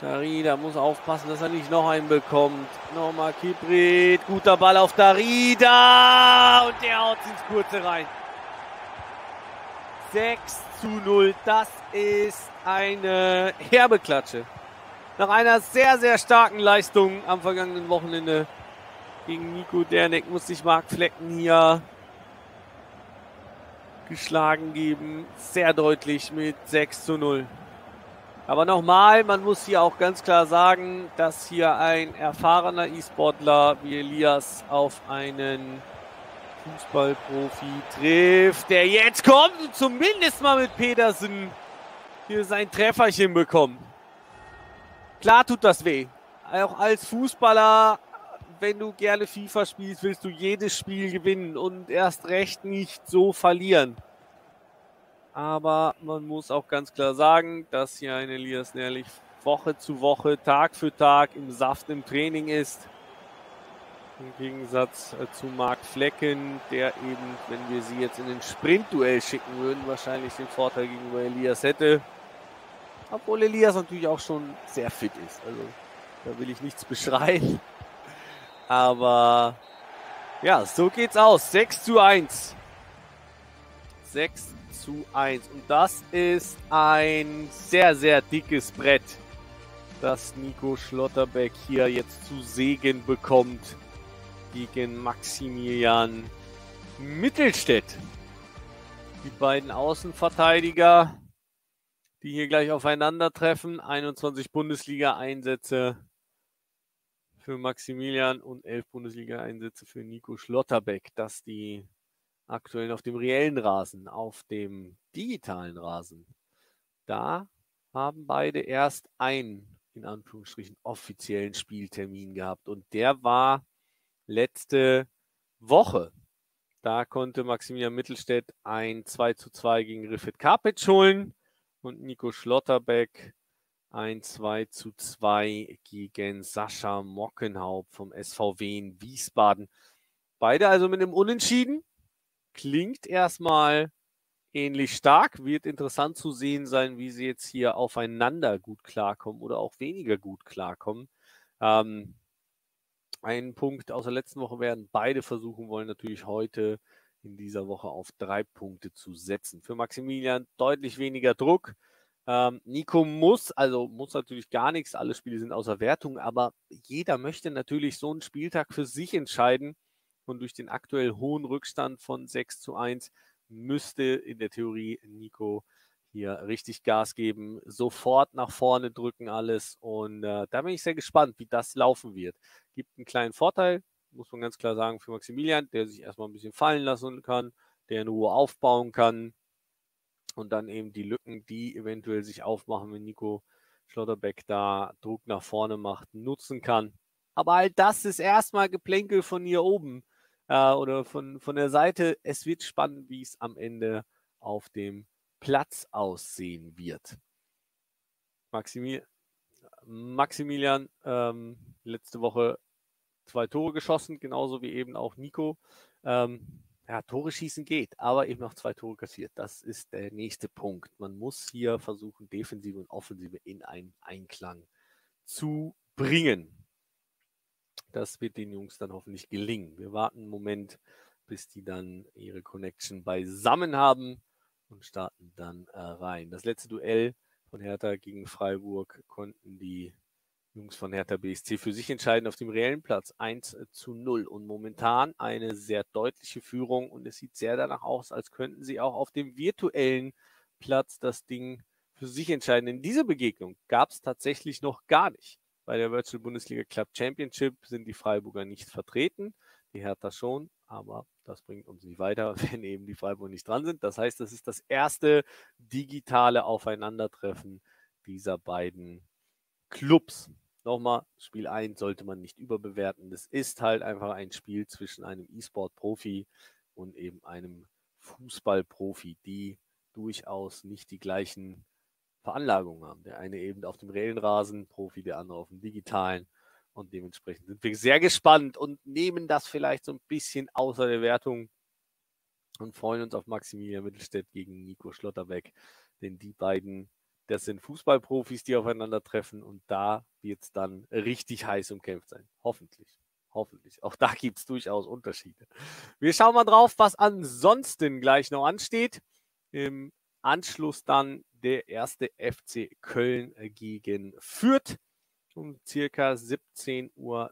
Speaker 1: Darida muss aufpassen, dass er nicht noch einen bekommt. Nochmal Kibrit. Guter Ball auf Darida. Und der haut ins Kurze rein. 6 zu 0. Das ist eine herbe Klatsche. Nach einer sehr, sehr starken Leistung am vergangenen Wochenende gegen Nico Derneck muss sich Marc Flecken hier geschlagen geben. Sehr deutlich mit 6 zu 0. Aber nochmal, man muss hier auch ganz klar sagen, dass hier ein erfahrener E-Sportler wie Elias auf einen Fußballprofi trifft, der jetzt kommt und zumindest mal mit Petersen hier sein Trefferchen bekommt. Klar tut das weh. Auch als Fußballer, wenn du gerne FIFA spielst, willst du jedes Spiel gewinnen und erst recht nicht so verlieren. Aber man muss auch ganz klar sagen, dass hier ein Elias Nährlich Woche zu Woche, Tag für Tag im Saft im Training ist. Im Gegensatz äh, zu Marc Flecken, der eben, wenn wir sie jetzt in den Sprintduell schicken würden, wahrscheinlich den Vorteil gegenüber Elias hätte. Obwohl Elias natürlich auch schon sehr fit ist. Also da will ich nichts beschreien. (laughs) Aber ja, so geht's aus. 6 zu 1. 6 zu 1. Und das ist ein sehr, sehr dickes Brett, das Nico Schlotterbeck hier jetzt zu Segen bekommt gegen Maximilian Mittelstädt. Die beiden Außenverteidiger, die hier gleich aufeinandertreffen. 21 Bundesliga-Einsätze für Maximilian und 11 Bundesliga-Einsätze für Nico Schlotterbeck. Das die aktuell auf dem reellen Rasen, auf dem digitalen Rasen, da haben beide erst einen, in Anführungsstrichen, offiziellen Spieltermin gehabt. Und der war letzte Woche. Da konnte Maximilian Mittelstädt ein 2 zu 2 gegen Riffet Karpic holen und Nico Schlotterbeck ein 2 zu 2 gegen Sascha Mockenhaupt vom SVW in Wiesbaden. Beide also mit einem Unentschieden klingt erstmal ähnlich stark. Wird interessant zu sehen sein, wie sie jetzt hier aufeinander gut klarkommen oder auch weniger gut klarkommen. Ähm, ein Punkt aus der letzten Woche werden beide versuchen wollen, natürlich heute in dieser Woche auf drei Punkte zu setzen. Für Maximilian deutlich weniger Druck. Ähm, Nico muss, also muss natürlich gar nichts, alle Spiele sind außer Wertung, aber jeder möchte natürlich so einen Spieltag für sich entscheiden und durch den aktuell hohen Rückstand von 6 zu 1 müsste in der Theorie Nico hier richtig Gas geben, sofort nach vorne drücken alles. Und äh, da bin ich sehr gespannt, wie das laufen wird. Gibt einen kleinen Vorteil, muss man ganz klar sagen, für Maximilian, der sich erstmal ein bisschen fallen lassen kann, der in Ruhe aufbauen kann und dann eben die Lücken, die eventuell sich aufmachen, wenn Nico Schlotterbeck da Druck nach vorne macht, nutzen kann. Aber all das ist erstmal Geplänkel von hier oben äh, oder von, von der Seite. Es wird spannend, wie es am Ende auf dem Platz aussehen wird. Maximil Maximilian ähm, letzte Woche zwei Tore geschossen, genauso wie eben auch Nico. Ähm, ja, Tore schießen geht, aber eben noch zwei Tore kassiert. Das ist der nächste Punkt. Man muss hier versuchen, Defensive und Offensive in einen Einklang zu bringen. Das wird den Jungs dann hoffentlich gelingen. Wir warten einen Moment, bis die dann ihre Connection beisammen haben und starten dann äh, rein. Das letzte Duell von Hertha gegen Freiburg konnten die Jungs von Hertha BSC für sich entscheiden auf dem reellen Platz 1 zu 0 und momentan eine sehr deutliche Führung und es sieht sehr danach aus, als könnten sie auch auf dem virtuellen Platz das Ding für sich entscheiden. In dieser Begegnung gab es tatsächlich noch gar nicht. Bei der Virtual Bundesliga Club Championship sind die Freiburger nicht vertreten, die Hertha schon, aber das bringt uns nicht weiter, (laughs) wenn eben die Freiburger nicht dran sind. Das heißt, das ist das erste digitale Aufeinandertreffen dieser beiden Clubs. Nochmal, Spiel 1 sollte man nicht überbewerten. Das ist halt einfach ein Spiel zwischen einem E-Sport-Profi und eben einem Fußballprofi, die durchaus nicht die gleichen Veranlagung haben. Der eine eben auf dem reellen Rasen, Profi, der andere auf dem digitalen. Und dementsprechend sind wir sehr gespannt und nehmen das vielleicht so ein bisschen außer der Wertung und freuen uns auf Maximilian Mittelstädt gegen Nico Schlotterbeck. Denn die beiden das sind Fußballprofis, die aufeinandertreffen und da wird es dann richtig heiß umkämpft sein. Hoffentlich. Hoffentlich. Auch da gibt es durchaus Unterschiede. Wir schauen mal drauf, was ansonsten gleich noch ansteht. Im Anschluss dann der erste FC Köln gegen Fürth. Um circa 17.10 Uhr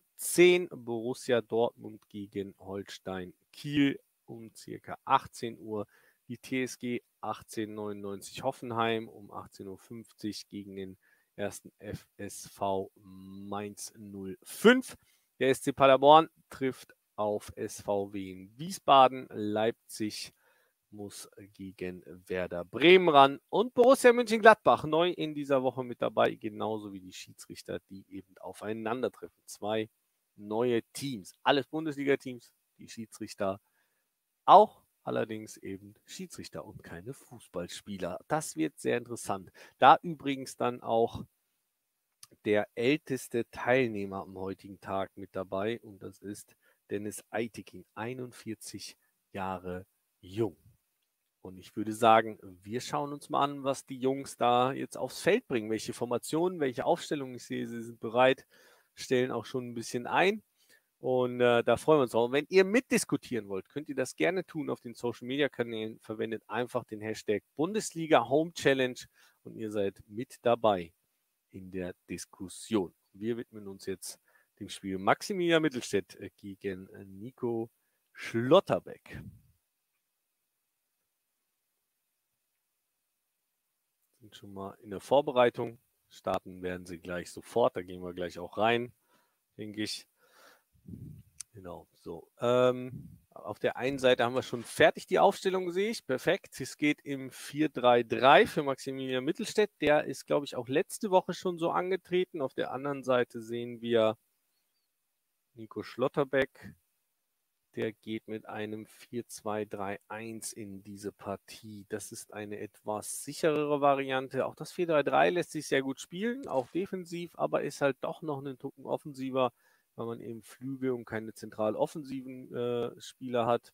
Speaker 1: Borussia Dortmund gegen Holstein Kiel. Um circa 18 Uhr die TSG 1899 Hoffenheim. Um 18.50 Uhr gegen den ersten FSV Mainz 05. Der SC Paderborn trifft auf SVW in Wiesbaden. Leipzig muss gegen Werder Bremen ran. Und Borussia München-Gladbach neu in dieser Woche mit dabei, genauso wie die Schiedsrichter, die eben aufeinandertreffen. Zwei neue Teams, alles Bundesliga-Teams, die Schiedsrichter auch allerdings eben Schiedsrichter und keine Fußballspieler. Das wird sehr interessant. Da übrigens dann auch der älteste Teilnehmer am heutigen Tag mit dabei und das ist Dennis Eitikin, 41 Jahre jung. Und ich würde sagen, wir schauen uns mal an, was die Jungs da jetzt aufs Feld bringen, welche Formationen, welche Aufstellungen. Ich sehe, sie sind bereit, stellen auch schon ein bisschen ein. Und äh, da freuen wir uns auch. Wenn ihr mitdiskutieren wollt, könnt ihr das gerne tun auf den Social Media Kanälen. Verwendet einfach den Hashtag Bundesliga Home Challenge und ihr seid mit dabei in der Diskussion. Wir widmen uns jetzt dem Spiel Maximilian Mittelstädt gegen Nico Schlotterbeck. Sind schon mal in der Vorbereitung. Starten werden sie gleich sofort. Da gehen wir gleich auch rein, denke ich. Genau, so. Ähm, auf der einen Seite haben wir schon fertig die Aufstellung, sehe ich. Perfekt. Es geht im 4-3-3 für Maximilian Mittelstädt. Der ist, glaube ich, auch letzte Woche schon so angetreten. Auf der anderen Seite sehen wir Nico Schlotterbeck. Der geht mit einem 4-2-3-1 in diese Partie. Das ist eine etwas sicherere Variante. Auch das 4-3-3 lässt sich sehr gut spielen, auch defensiv, aber ist halt doch noch einen Tucken offensiver weil man eben Flügel und keine zentral offensiven äh, Spieler hat.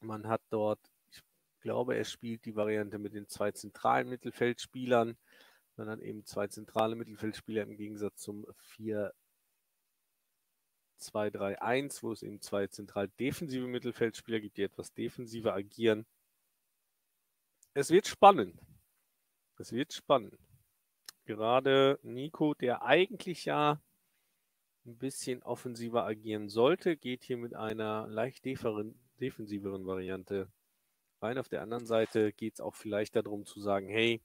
Speaker 1: Man hat dort, ich glaube, er spielt die Variante mit den zwei zentralen Mittelfeldspielern. Man hat eben zwei zentrale Mittelfeldspieler im Gegensatz zum 4-2-3-1, wo es eben zwei zentral defensive Mittelfeldspieler gibt, die etwas defensiver agieren. Es wird spannend. Es wird spannend. Gerade Nico, der eigentlich ja ein bisschen offensiver agieren sollte, geht hier mit einer leicht defensiveren Variante rein. Auf der anderen Seite geht es auch vielleicht darum zu sagen, hey,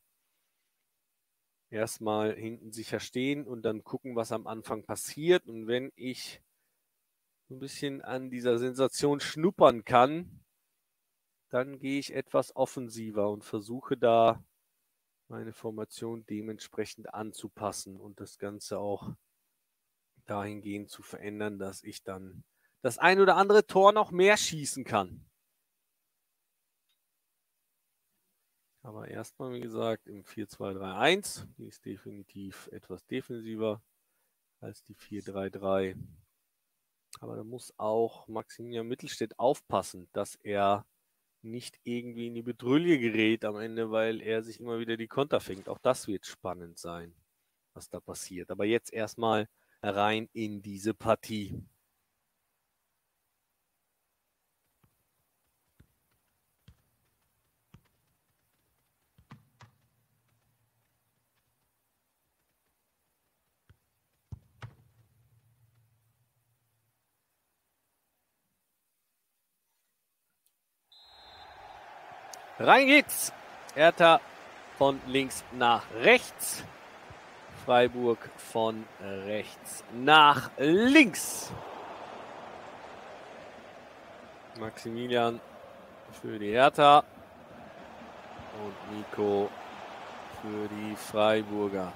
Speaker 1: erstmal hinten sicher stehen und dann gucken, was am Anfang passiert. Und wenn ich ein bisschen an dieser Sensation schnuppern kann, dann gehe ich etwas offensiver und versuche da meine Formation dementsprechend anzupassen und das Ganze auch dahingehend zu verändern, dass ich dann das ein oder andere Tor noch mehr schießen kann. Aber erstmal, wie gesagt, im 4-2-3-1. Die ist definitiv etwas defensiver als die 4-3-3. Aber da muss auch Maximilian Mittelstädt aufpassen, dass er nicht irgendwie in die Bedrulle gerät am Ende, weil er sich immer wieder die Konter fängt. Auch das wird spannend sein, was da passiert. Aber jetzt erstmal rein in diese Partie. Rein geht's. Hertha von links nach rechts. Freiburg von rechts nach links. Maximilian für die Hertha und Nico für die Freiburger.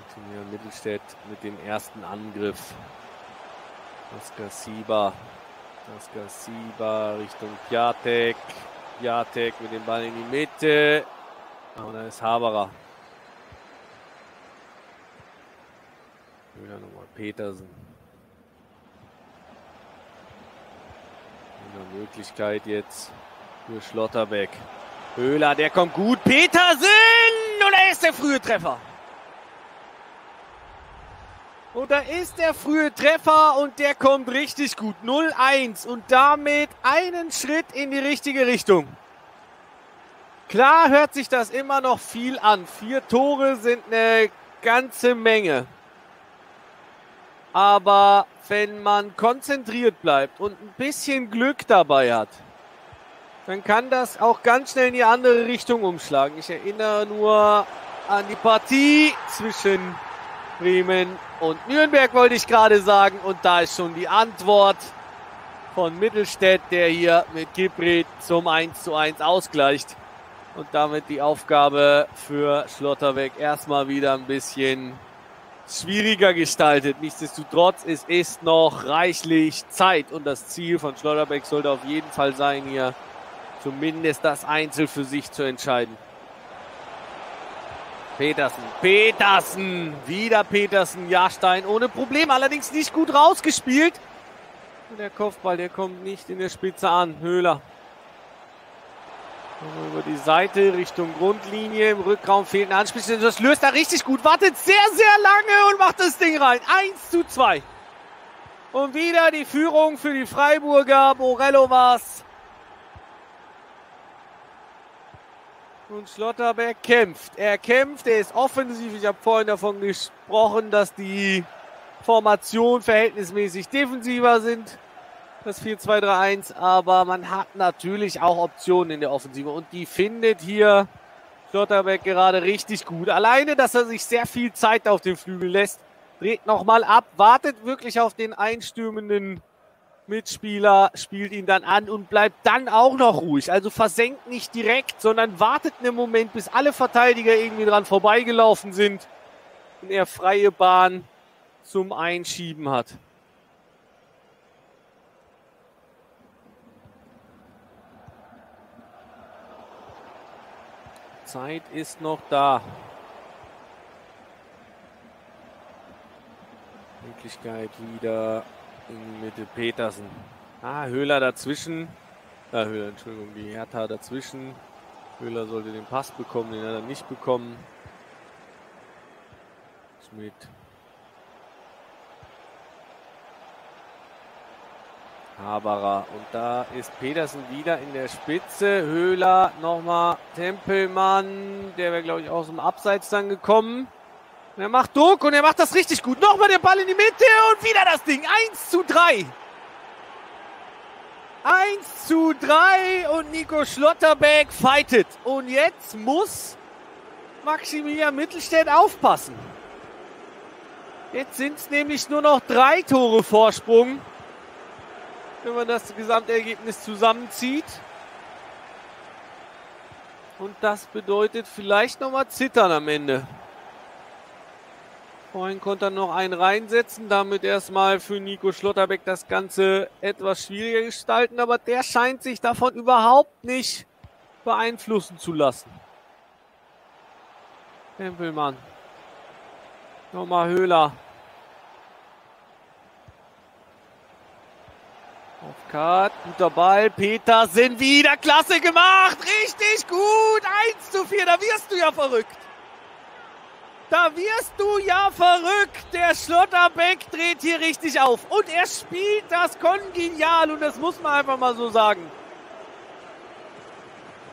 Speaker 1: Maximilian Mittelstädt mit dem ersten Angriff. Oskar Sieber. Oskar Sieber Richtung Piatek. Piatek mit dem Ball in die Mitte. Und dann ist Haberer. Wieder nochmal Petersen. Eine Möglichkeit jetzt für Schlotterbeck. Höhler, der kommt gut. Petersen! Und da ist der frühe Treffer. Und da ist der frühe Treffer und der kommt richtig gut. 0-1 und damit einen Schritt in die richtige Richtung. Klar hört sich das immer noch viel an. Vier Tore sind eine ganze Menge. Aber wenn man konzentriert bleibt und ein bisschen Glück dabei hat, dann kann das auch ganz schnell in die andere Richtung umschlagen. Ich erinnere nur an die Partie zwischen Bremen und Nürnberg wollte ich gerade sagen. Und da ist schon die Antwort von Mittelstädt, der hier mit Gibrit zum 1 zu 1 ausgleicht. Und damit die Aufgabe für Schlotterbeck erstmal wieder ein bisschen schwieriger gestaltet. Nichtsdestotrotz, es ist noch reichlich Zeit und das Ziel von Schlotterbeck sollte auf jeden Fall sein, hier zumindest das Einzel für sich zu entscheiden. Petersen, Petersen, wieder Petersen, Jahrstein ohne Problem, allerdings nicht gut rausgespielt. Und der Kopfball, der kommt nicht in der Spitze an. Höhler. Über die Seite Richtung Grundlinie. Im Rückraum fehlt ein Anspiel. Das löst er richtig gut. Wartet sehr, sehr lange und macht das Ding rein. 1 zu 2. Und wieder die Führung für die Freiburger. Borello war's. Und Schlotterberg kämpft. Er kämpft, er ist offensiv. Ich habe vorhin davon gesprochen, dass die Formationen verhältnismäßig defensiver sind. Das 4-2-3-1. Aber man hat natürlich auch Optionen in der Offensive. Und die findet hier Schlotterberg gerade richtig gut. Alleine, dass er sich sehr viel Zeit auf den Flügel lässt. Dreht nochmal ab, wartet wirklich auf den einstürmenden Mitspieler spielt ihn dann an und bleibt dann auch noch ruhig. Also versenkt nicht direkt, sondern wartet einen Moment, bis alle Verteidiger irgendwie dran vorbeigelaufen sind und er freie Bahn zum Einschieben hat. Zeit ist noch da. Möglichkeit wieder in Mitte Petersen. Ah, Höhler dazwischen. Ah, Höhler, Entschuldigung, die Hertha dazwischen. Höhler sollte den Pass bekommen, den hat er nicht bekommen. Schmidt. Haberer. Und da ist Petersen wieder in der Spitze. Höhler nochmal Tempelmann. Der wäre, glaube ich, aus dem Abseits dann gekommen. Er macht Druck und er macht das richtig gut. Nochmal der Ball in die Mitte und wieder das Ding. 1 zu 3. 1 zu 3 und Nico Schlotterbeck fightet. Und jetzt muss Maximilian Mittelstädt aufpassen. Jetzt sind es nämlich nur noch drei Tore Vorsprung, wenn man das Gesamtergebnis zusammenzieht. Und das bedeutet vielleicht nochmal Zittern am Ende. Vorhin konnte er noch einen reinsetzen, damit erstmal für Nico Schlotterbeck das Ganze etwas schwieriger gestalten, aber der scheint sich davon überhaupt nicht beeinflussen zu lassen. Tempelmann. Nochmal Höhler. Auf Kart, guter Ball. Petersen wieder klasse gemacht. Richtig gut. 1 zu 4, da wirst du ja verrückt. Da wirst du ja verrückt. Der Schlotterbeck dreht hier richtig auf. Und er spielt das kongenial. Und das muss man einfach mal so sagen.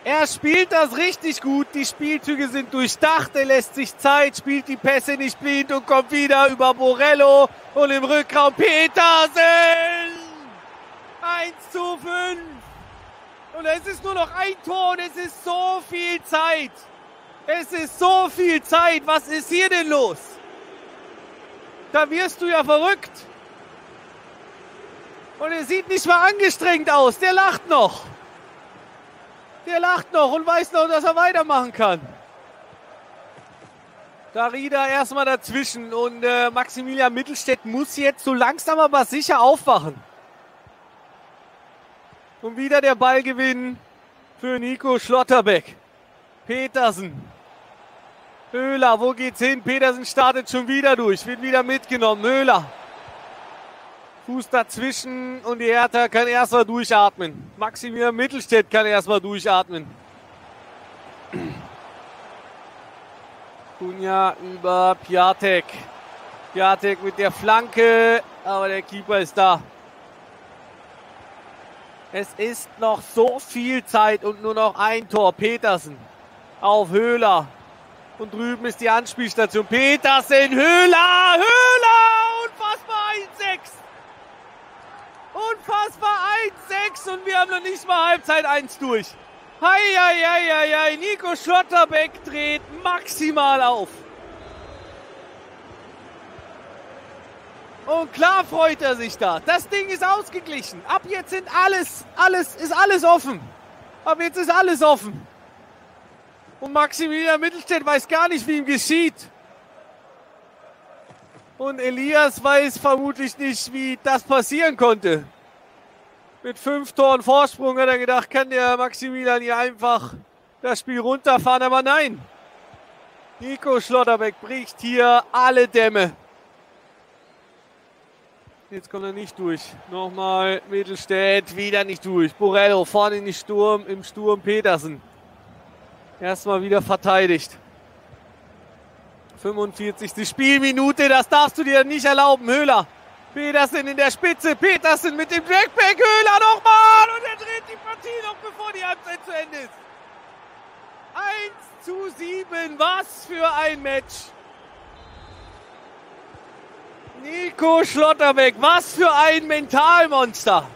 Speaker 1: Er spielt das richtig gut. Die Spielzüge sind durchdacht. Er lässt sich Zeit, spielt die Pässe nicht blind und kommt wieder über Borello. Und im Rückraum Petersen. 1 zu 5. Und es ist nur noch ein Tor und es ist so viel Zeit. Es ist so viel Zeit. Was ist hier denn los? Da wirst du ja verrückt. Und er sieht nicht mal angestrengt aus. Der lacht noch. Der lacht noch und weiß noch, dass er weitermachen kann. Darida erstmal dazwischen und äh, Maximilian Mittelstädt muss jetzt so langsam aber sicher aufwachen. Und wieder der Ballgewinn für Nico Schlotterbeck. Petersen. Höhler, wo geht's hin? Petersen startet schon wieder durch, wird wieder mitgenommen. Höhler. Fuß dazwischen und die Hertha kann erstmal durchatmen. Maximilian Mittelstädt kann erstmal durchatmen. Kunja über Piatek. Piatek mit der Flanke, aber der Keeper ist da. Es ist noch so viel Zeit und nur noch ein Tor. Petersen auf Höhler. Und drüben ist die Anspielstation. Petersen, Höhler, Höhler! Unfassbar 1-6! Unfassbar 1-6 und wir haben noch nicht mal Halbzeit 1 durch. Heieieiei, Nico Schlotterbeck dreht maximal auf. Und klar freut er sich da. Das Ding ist ausgeglichen. Ab jetzt sind alles, alles, ist alles offen. Ab jetzt ist alles offen. Und Maximilian Mittelstädt weiß gar nicht, wie ihm geschieht. Und Elias weiß vermutlich nicht, wie das passieren konnte. Mit fünf Toren Vorsprung hat er gedacht, kann der Maximilian hier einfach das Spiel runterfahren, aber nein. Nico Schlotterbeck bricht hier alle Dämme. Jetzt kommt er nicht durch. Nochmal Mittelstädt, wieder nicht durch. Borello vorne in die Sturm, im Sturm Petersen. Erstmal wieder verteidigt. 45. Spielminute, das darfst du dir nicht erlauben, Höhler. Petersen in der Spitze, Petersen mit dem Jackback, Höhler nochmal und er dreht die Partie noch bevor die Halbzeit zu Ende ist. 1 zu 7, was für ein Match. Nico Schlotterbeck, was für ein Mentalmonster.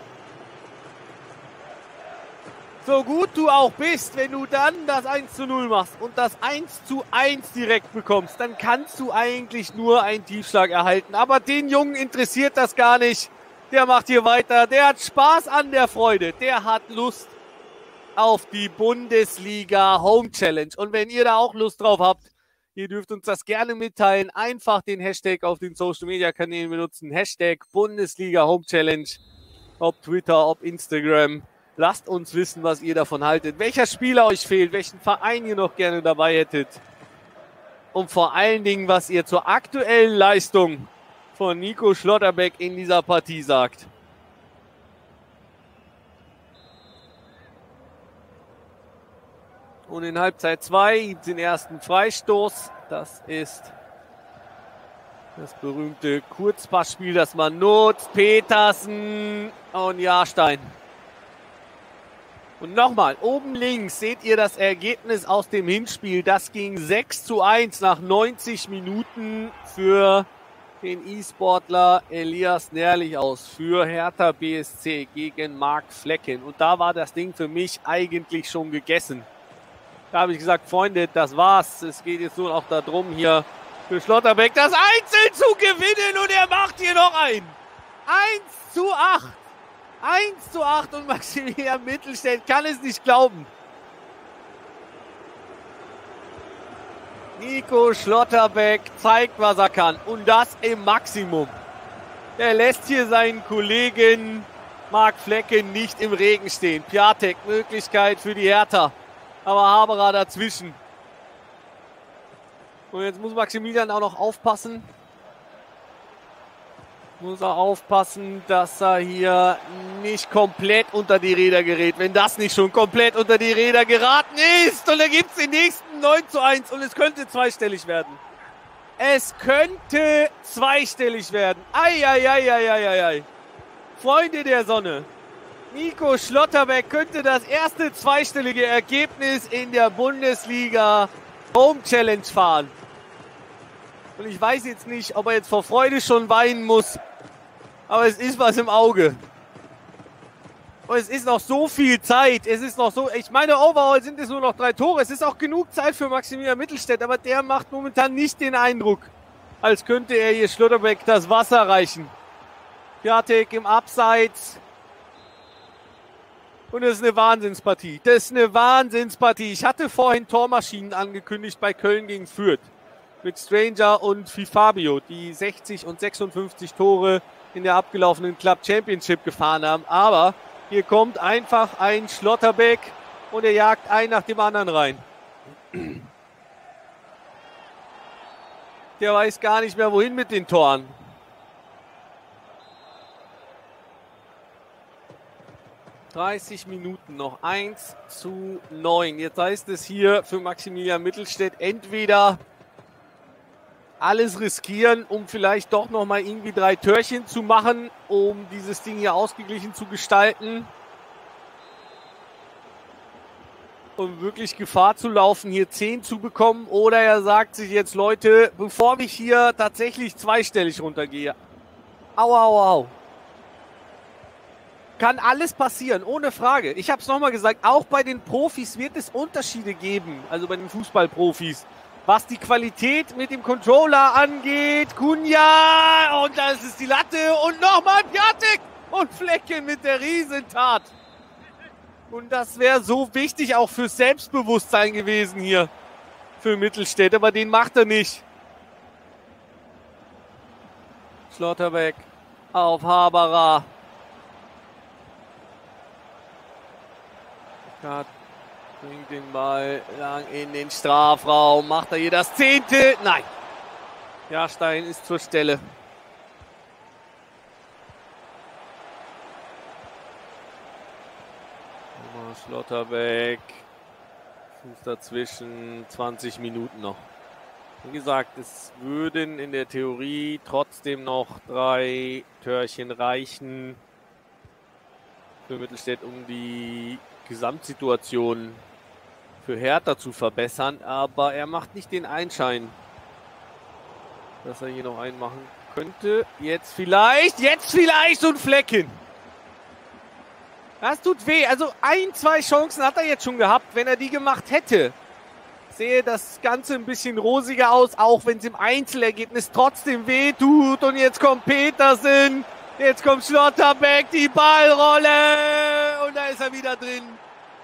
Speaker 1: So gut du auch bist, wenn du dann das 1 zu 0 machst und das 1 zu 1 direkt bekommst, dann kannst du eigentlich nur einen Tiefschlag erhalten. Aber den Jungen interessiert das gar nicht. Der macht hier weiter. Der hat Spaß an der Freude. Der hat Lust auf die Bundesliga Home Challenge. Und wenn ihr da auch Lust drauf habt, Ihr dürft uns das gerne mitteilen. Einfach den Hashtag auf den Social Media Kanälen benutzen. Hashtag Bundesliga Home Challenge. Ob Twitter, ob Instagram. Lasst uns wissen, was ihr davon haltet. Welcher Spieler euch fehlt, welchen Verein ihr noch gerne dabei hättet. Und vor allen Dingen, was ihr zur aktuellen Leistung von Nico Schlotterbeck in dieser Partie sagt. Und in Halbzeit 2 gibt es den ersten Freistoß. Das ist das berühmte Kurzpassspiel, das man nutzt. Petersen und Jahrstein. Und nochmal, oben links seht ihr das Ergebnis aus dem Hinspiel. Das ging 6 zu 1 nach 90 Minuten für den E-Sportler Elias Nährlich aus für Hertha BSC gegen Marc Flecken. Und da war das Ding für mich eigentlich schon gegessen. Da habe ich gesagt, Freunde, das war's. Es geht jetzt nur noch darum, hier für Schlotterbeck das Einzel zu gewinnen und er macht hier noch ein. 1 zu 8. 1 zu 8 und Maximilian Mittelstädt kann es nicht glauben. Nico Schlotterbeck zeigt, was er kann. Und das im Maximum. Er lässt hier seinen Kollegen Marc Flecken nicht im Regen stehen. Piatek, Möglichkeit für die Hertha aber Haberer dazwischen. Und jetzt muss Maximilian auch noch aufpassen. Muss er aufpassen, dass er hier nicht komplett unter die Räder gerät. Wenn das nicht schon komplett unter die Räder geraten ist. Und dann gibt es den nächsten 9 zu 1 und es könnte zweistellig werden. Es könnte zweistellig werden. Eieieiei. Freunde der Sonne. Nico Schlotterbeck könnte das erste zweistellige Ergebnis in der Bundesliga Home Challenge fahren. Und ich weiß jetzt nicht, ob er jetzt vor Freude schon weinen muss. Aber es ist was im Auge. Und es ist noch so viel Zeit. Es ist noch so, ich meine, overall sind es nur noch drei Tore. Es ist auch genug Zeit für Maximilian Mittelstädt, aber der macht momentan nicht den Eindruck, als könnte er hier Schlotterbeck das Wasser reichen. Piatek im Abseits. Und es ist eine Wahnsinnspartie. Das ist eine Wahnsinnspartie. Ich hatte vorhin Tormaschinen angekündigt bei Köln gegen Fürth. Mit Stranger und Fifabio, die 60 und 56 Tore in der abgelaufenen Club Championship gefahren haben. Aber hier kommt einfach ein Schlotterbeck und er jagt ein nach dem anderen rein. Der weiß gar nicht mehr, wohin mit den Toren. 30 Minuten noch. 1 zu 9. Jetzt heißt es hier für Maximilian Mittelstädt entweder alles riskieren, um vielleicht doch nochmal irgendwie drei Törchen zu machen, um dieses Ding hier ausgeglichen zu gestalten. Um wirklich Gefahr zu laufen, hier 10 zu bekommen. Oder er sagt sich jetzt, Leute, bevor ich hier tatsächlich zweistellig runtergehe. Au, au, au. Kann alles passieren, ohne Frage. Ich habe es nochmal gesagt, auch bei den Profis wird es Unterschiede geben, also bei den Fußballprofis was die Qualität mit dem Controller angeht. Kunja und das ist die Latte und nochmal Piatek und Flecken mit der Riesentat. Und das wäre so wichtig auch fürs Selbstbewusstsein gewesen hier für Mittelstädt, aber den macht er nicht. Schlotterbeck auf Haberer. Hat Bringt den Ball lang in den Strafraum. Macht er hier das Zehnte? Nein. Jahrstein ist zur Stelle. Schlotterbeck. Fuß dazwischen. 20 Minuten noch. Wie gesagt, es würden in der Theorie trotzdem noch drei Törchen reichen für Mittelstädt, um die Gesamtsituation für Hertha zu verbessern, aber er macht nicht den Einschein, dass er hier noch einen machen könnte. Jetzt vielleicht, jetzt vielleicht so ein Flecken. Das tut weh. Also ein, zwei Chancen hat er jetzt schon gehabt, wenn er die gemacht hätte. Sehe das Ganze ein bisschen rosiger aus, auch wenn es im Einzelergebnis trotzdem weh tut. Und jetzt kommt Petersen, jetzt kommt Schlotterbeck, die Ballrolle und da ist er wieder drin.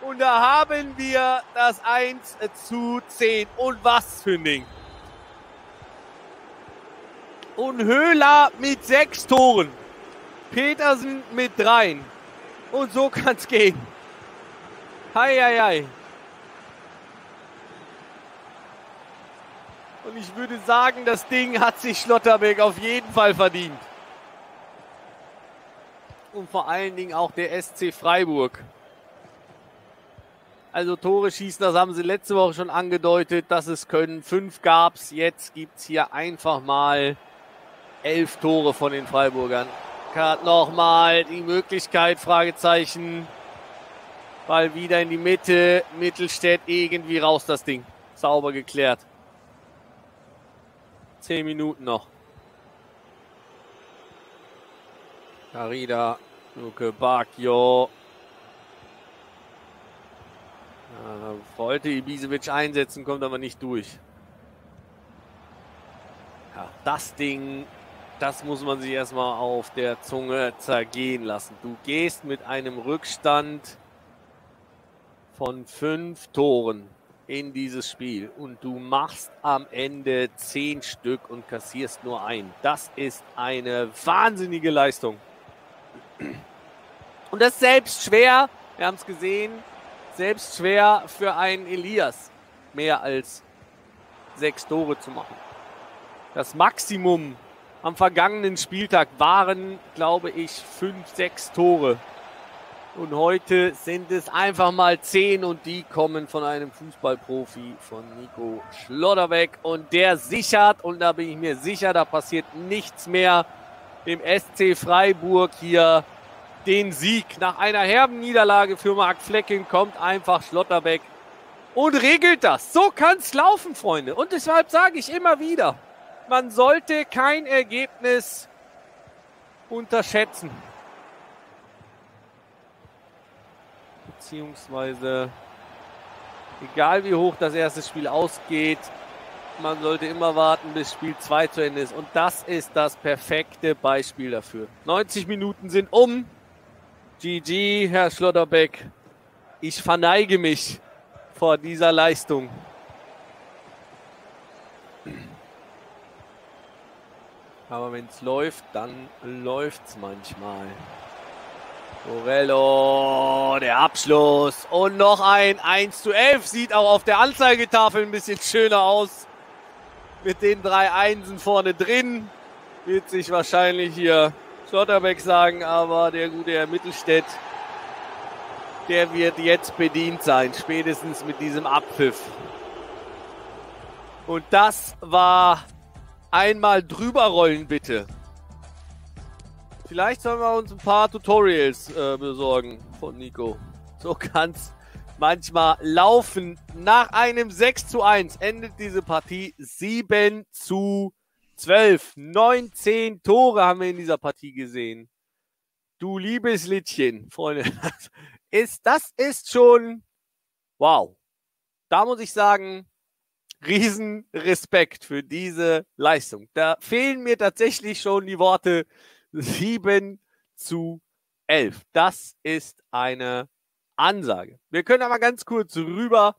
Speaker 1: Und da haben wir das 1 zu 10. Und was für ein Ding. Und Höhler mit sechs Toren. Petersen mit dreien. Und so kann's gehen. Hei, hei, hei. Und ich würde sagen, das Ding hat sich Schlotterbeck auf jeden Fall verdient. Und vor allen Dingen auch der SC Freiburg. Also Tore schießen, das haben sie letzte Woche schon angedeutet, dass es können. Fünf gab's, jetzt gibt's hier einfach mal elf Tore von den Freiburgern. Hat nochmal die Möglichkeit, Fragezeichen. Ball wieder in die Mitte, Mittelstädt irgendwie raus das Ding. Sauber geklärt. Zehn Minuten noch. Carida, Luke Bacchio, ja, wollte Ibisevic einsetzen, kommt aber nicht durch. Ja, das Ding, das muss man sich erstmal auf der Zunge zergehen lassen. Du gehst mit einem Rückstand von fünf Toren in dieses Spiel und du machst am Ende zehn Stück und kassierst nur ein. Das ist eine wahnsinnige Leistung. Und das selbst schwer. Wir haben es gesehen selbst schwer für einen Elias mehr als sechs Tore zu machen. Das Maximum am vergangenen Spieltag waren, glaube ich, fünf, sechs Tore. Und heute sind es einfach mal zehn und die kommen von einem Fußballprofi, von Nico Schlotterbeck. Und der sichert, und da bin ich mir sicher, da passiert nichts mehr dem SC Freiburg hier den Sieg. Nach einer herben Niederlage für Marc Flecken kommt einfach Schlotterbeck und regelt das. So kann es laufen, Freunde. Und deshalb sage ich immer wieder, man sollte kein Ergebnis unterschätzen. Beziehungsweise, egal wie hoch das erste Spiel ausgeht, man sollte immer warten, bis Spiel 2 zu Ende ist. Und das ist das perfekte Beispiel dafür. 90 Minuten sind um. GG, Herr Schlotterbeck. Ich verneige mich vor dieser Leistung. Aber wenn es läuft, dann läuft es manchmal. Borello, der Abschluss. Und noch ein 1 zu 11. Sieht auch auf der Anzeigetafel ein bisschen schöner aus. Mit den drei Einsen vorne drin. Wird sich wahrscheinlich hier Schlotterbeck sagen, aber der gute Herr Mittelstädt, der wird jetzt bedient sein, spätestens mit diesem Abpfiff. Und das war einmal drüber rollen, bitte. Vielleicht sollen wir uns ein paar Tutorials äh, besorgen von Nico. So kann es manchmal laufen. Nach einem 6 zu 1 endet diese Partie 7 zu 12. 19 Tore haben wir in dieser Partie gesehen. Du liebes Liedchen, Freunde. (laughs) Das ist, das ist schon wow. Da muss ich sagen, riesen Respekt für diese Leistung. Da fehlen mir tatsächlich schon die Worte 7 zu 11. Das ist eine Ansage. Wir können aber ganz kurz rüber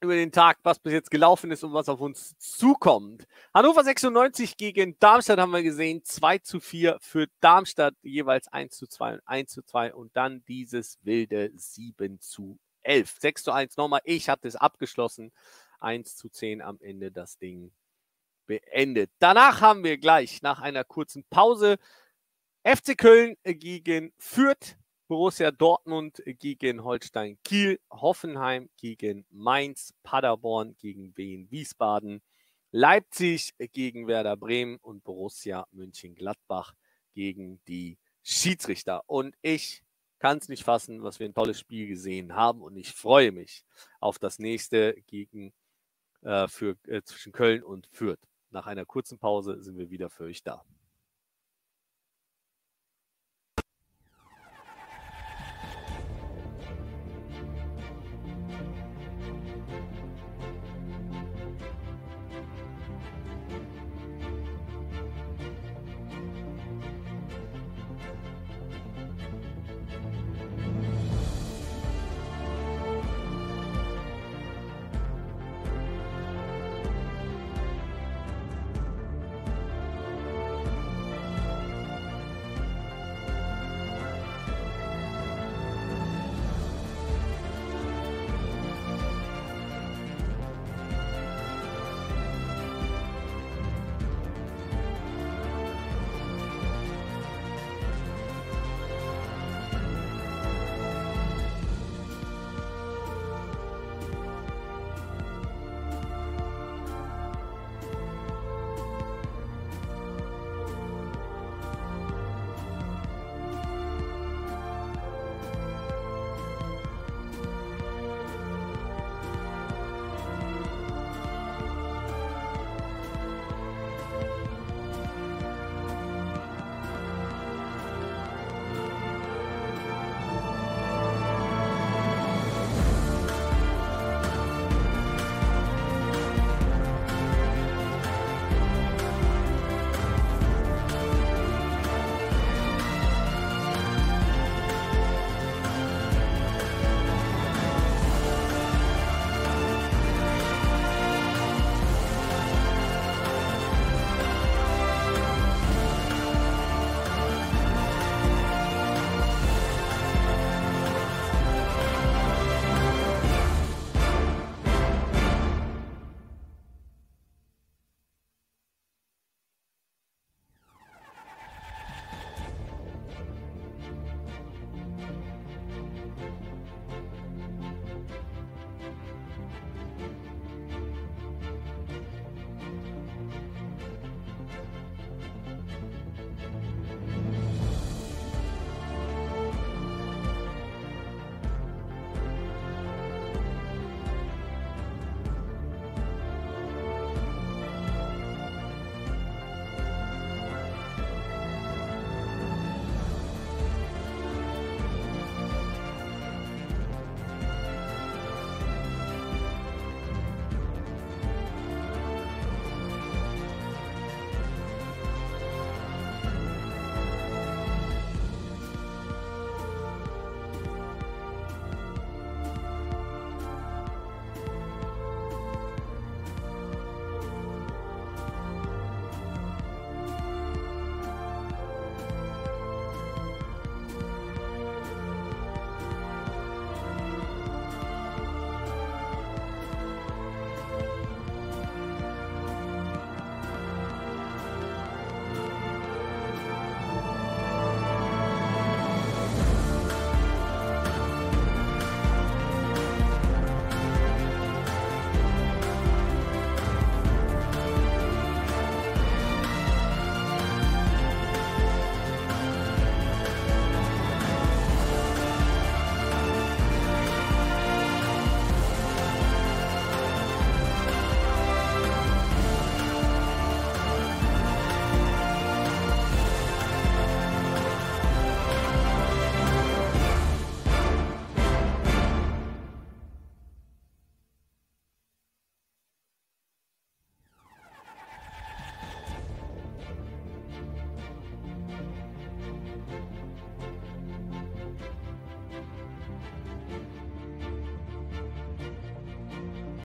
Speaker 1: über den Tag, was bis jetzt gelaufen ist und was auf uns zukommt. Hannover 96 gegen Darmstadt haben wir gesehen. 2 zu 4 für Darmstadt, jeweils 1 zu 2 und 1 zu 2 und dann dieses wilde 7 zu 11. 6 zu 1 nochmal. Ich hatte es abgeschlossen. 1 zu 10 am Ende das Ding beendet. Danach haben wir gleich nach einer kurzen Pause FC Köln gegen Fürth, Borussia Dortmund gegen Holstein Kiel, Hoffenheim gegen Mainz, Paderborn gegen Wien Wiesbaden, Leipzig gegen Werder Bremen und Borussia München-Gladbach gegen die Schiedsrichter. Und ich kann es nicht fassen, was wir ein tolles Spiel gesehen haben und ich freue mich auf das nächste gegen äh, für, äh, zwischen Köln und Fürth. Nach einer kurzen Pause sind wir wieder für euch da.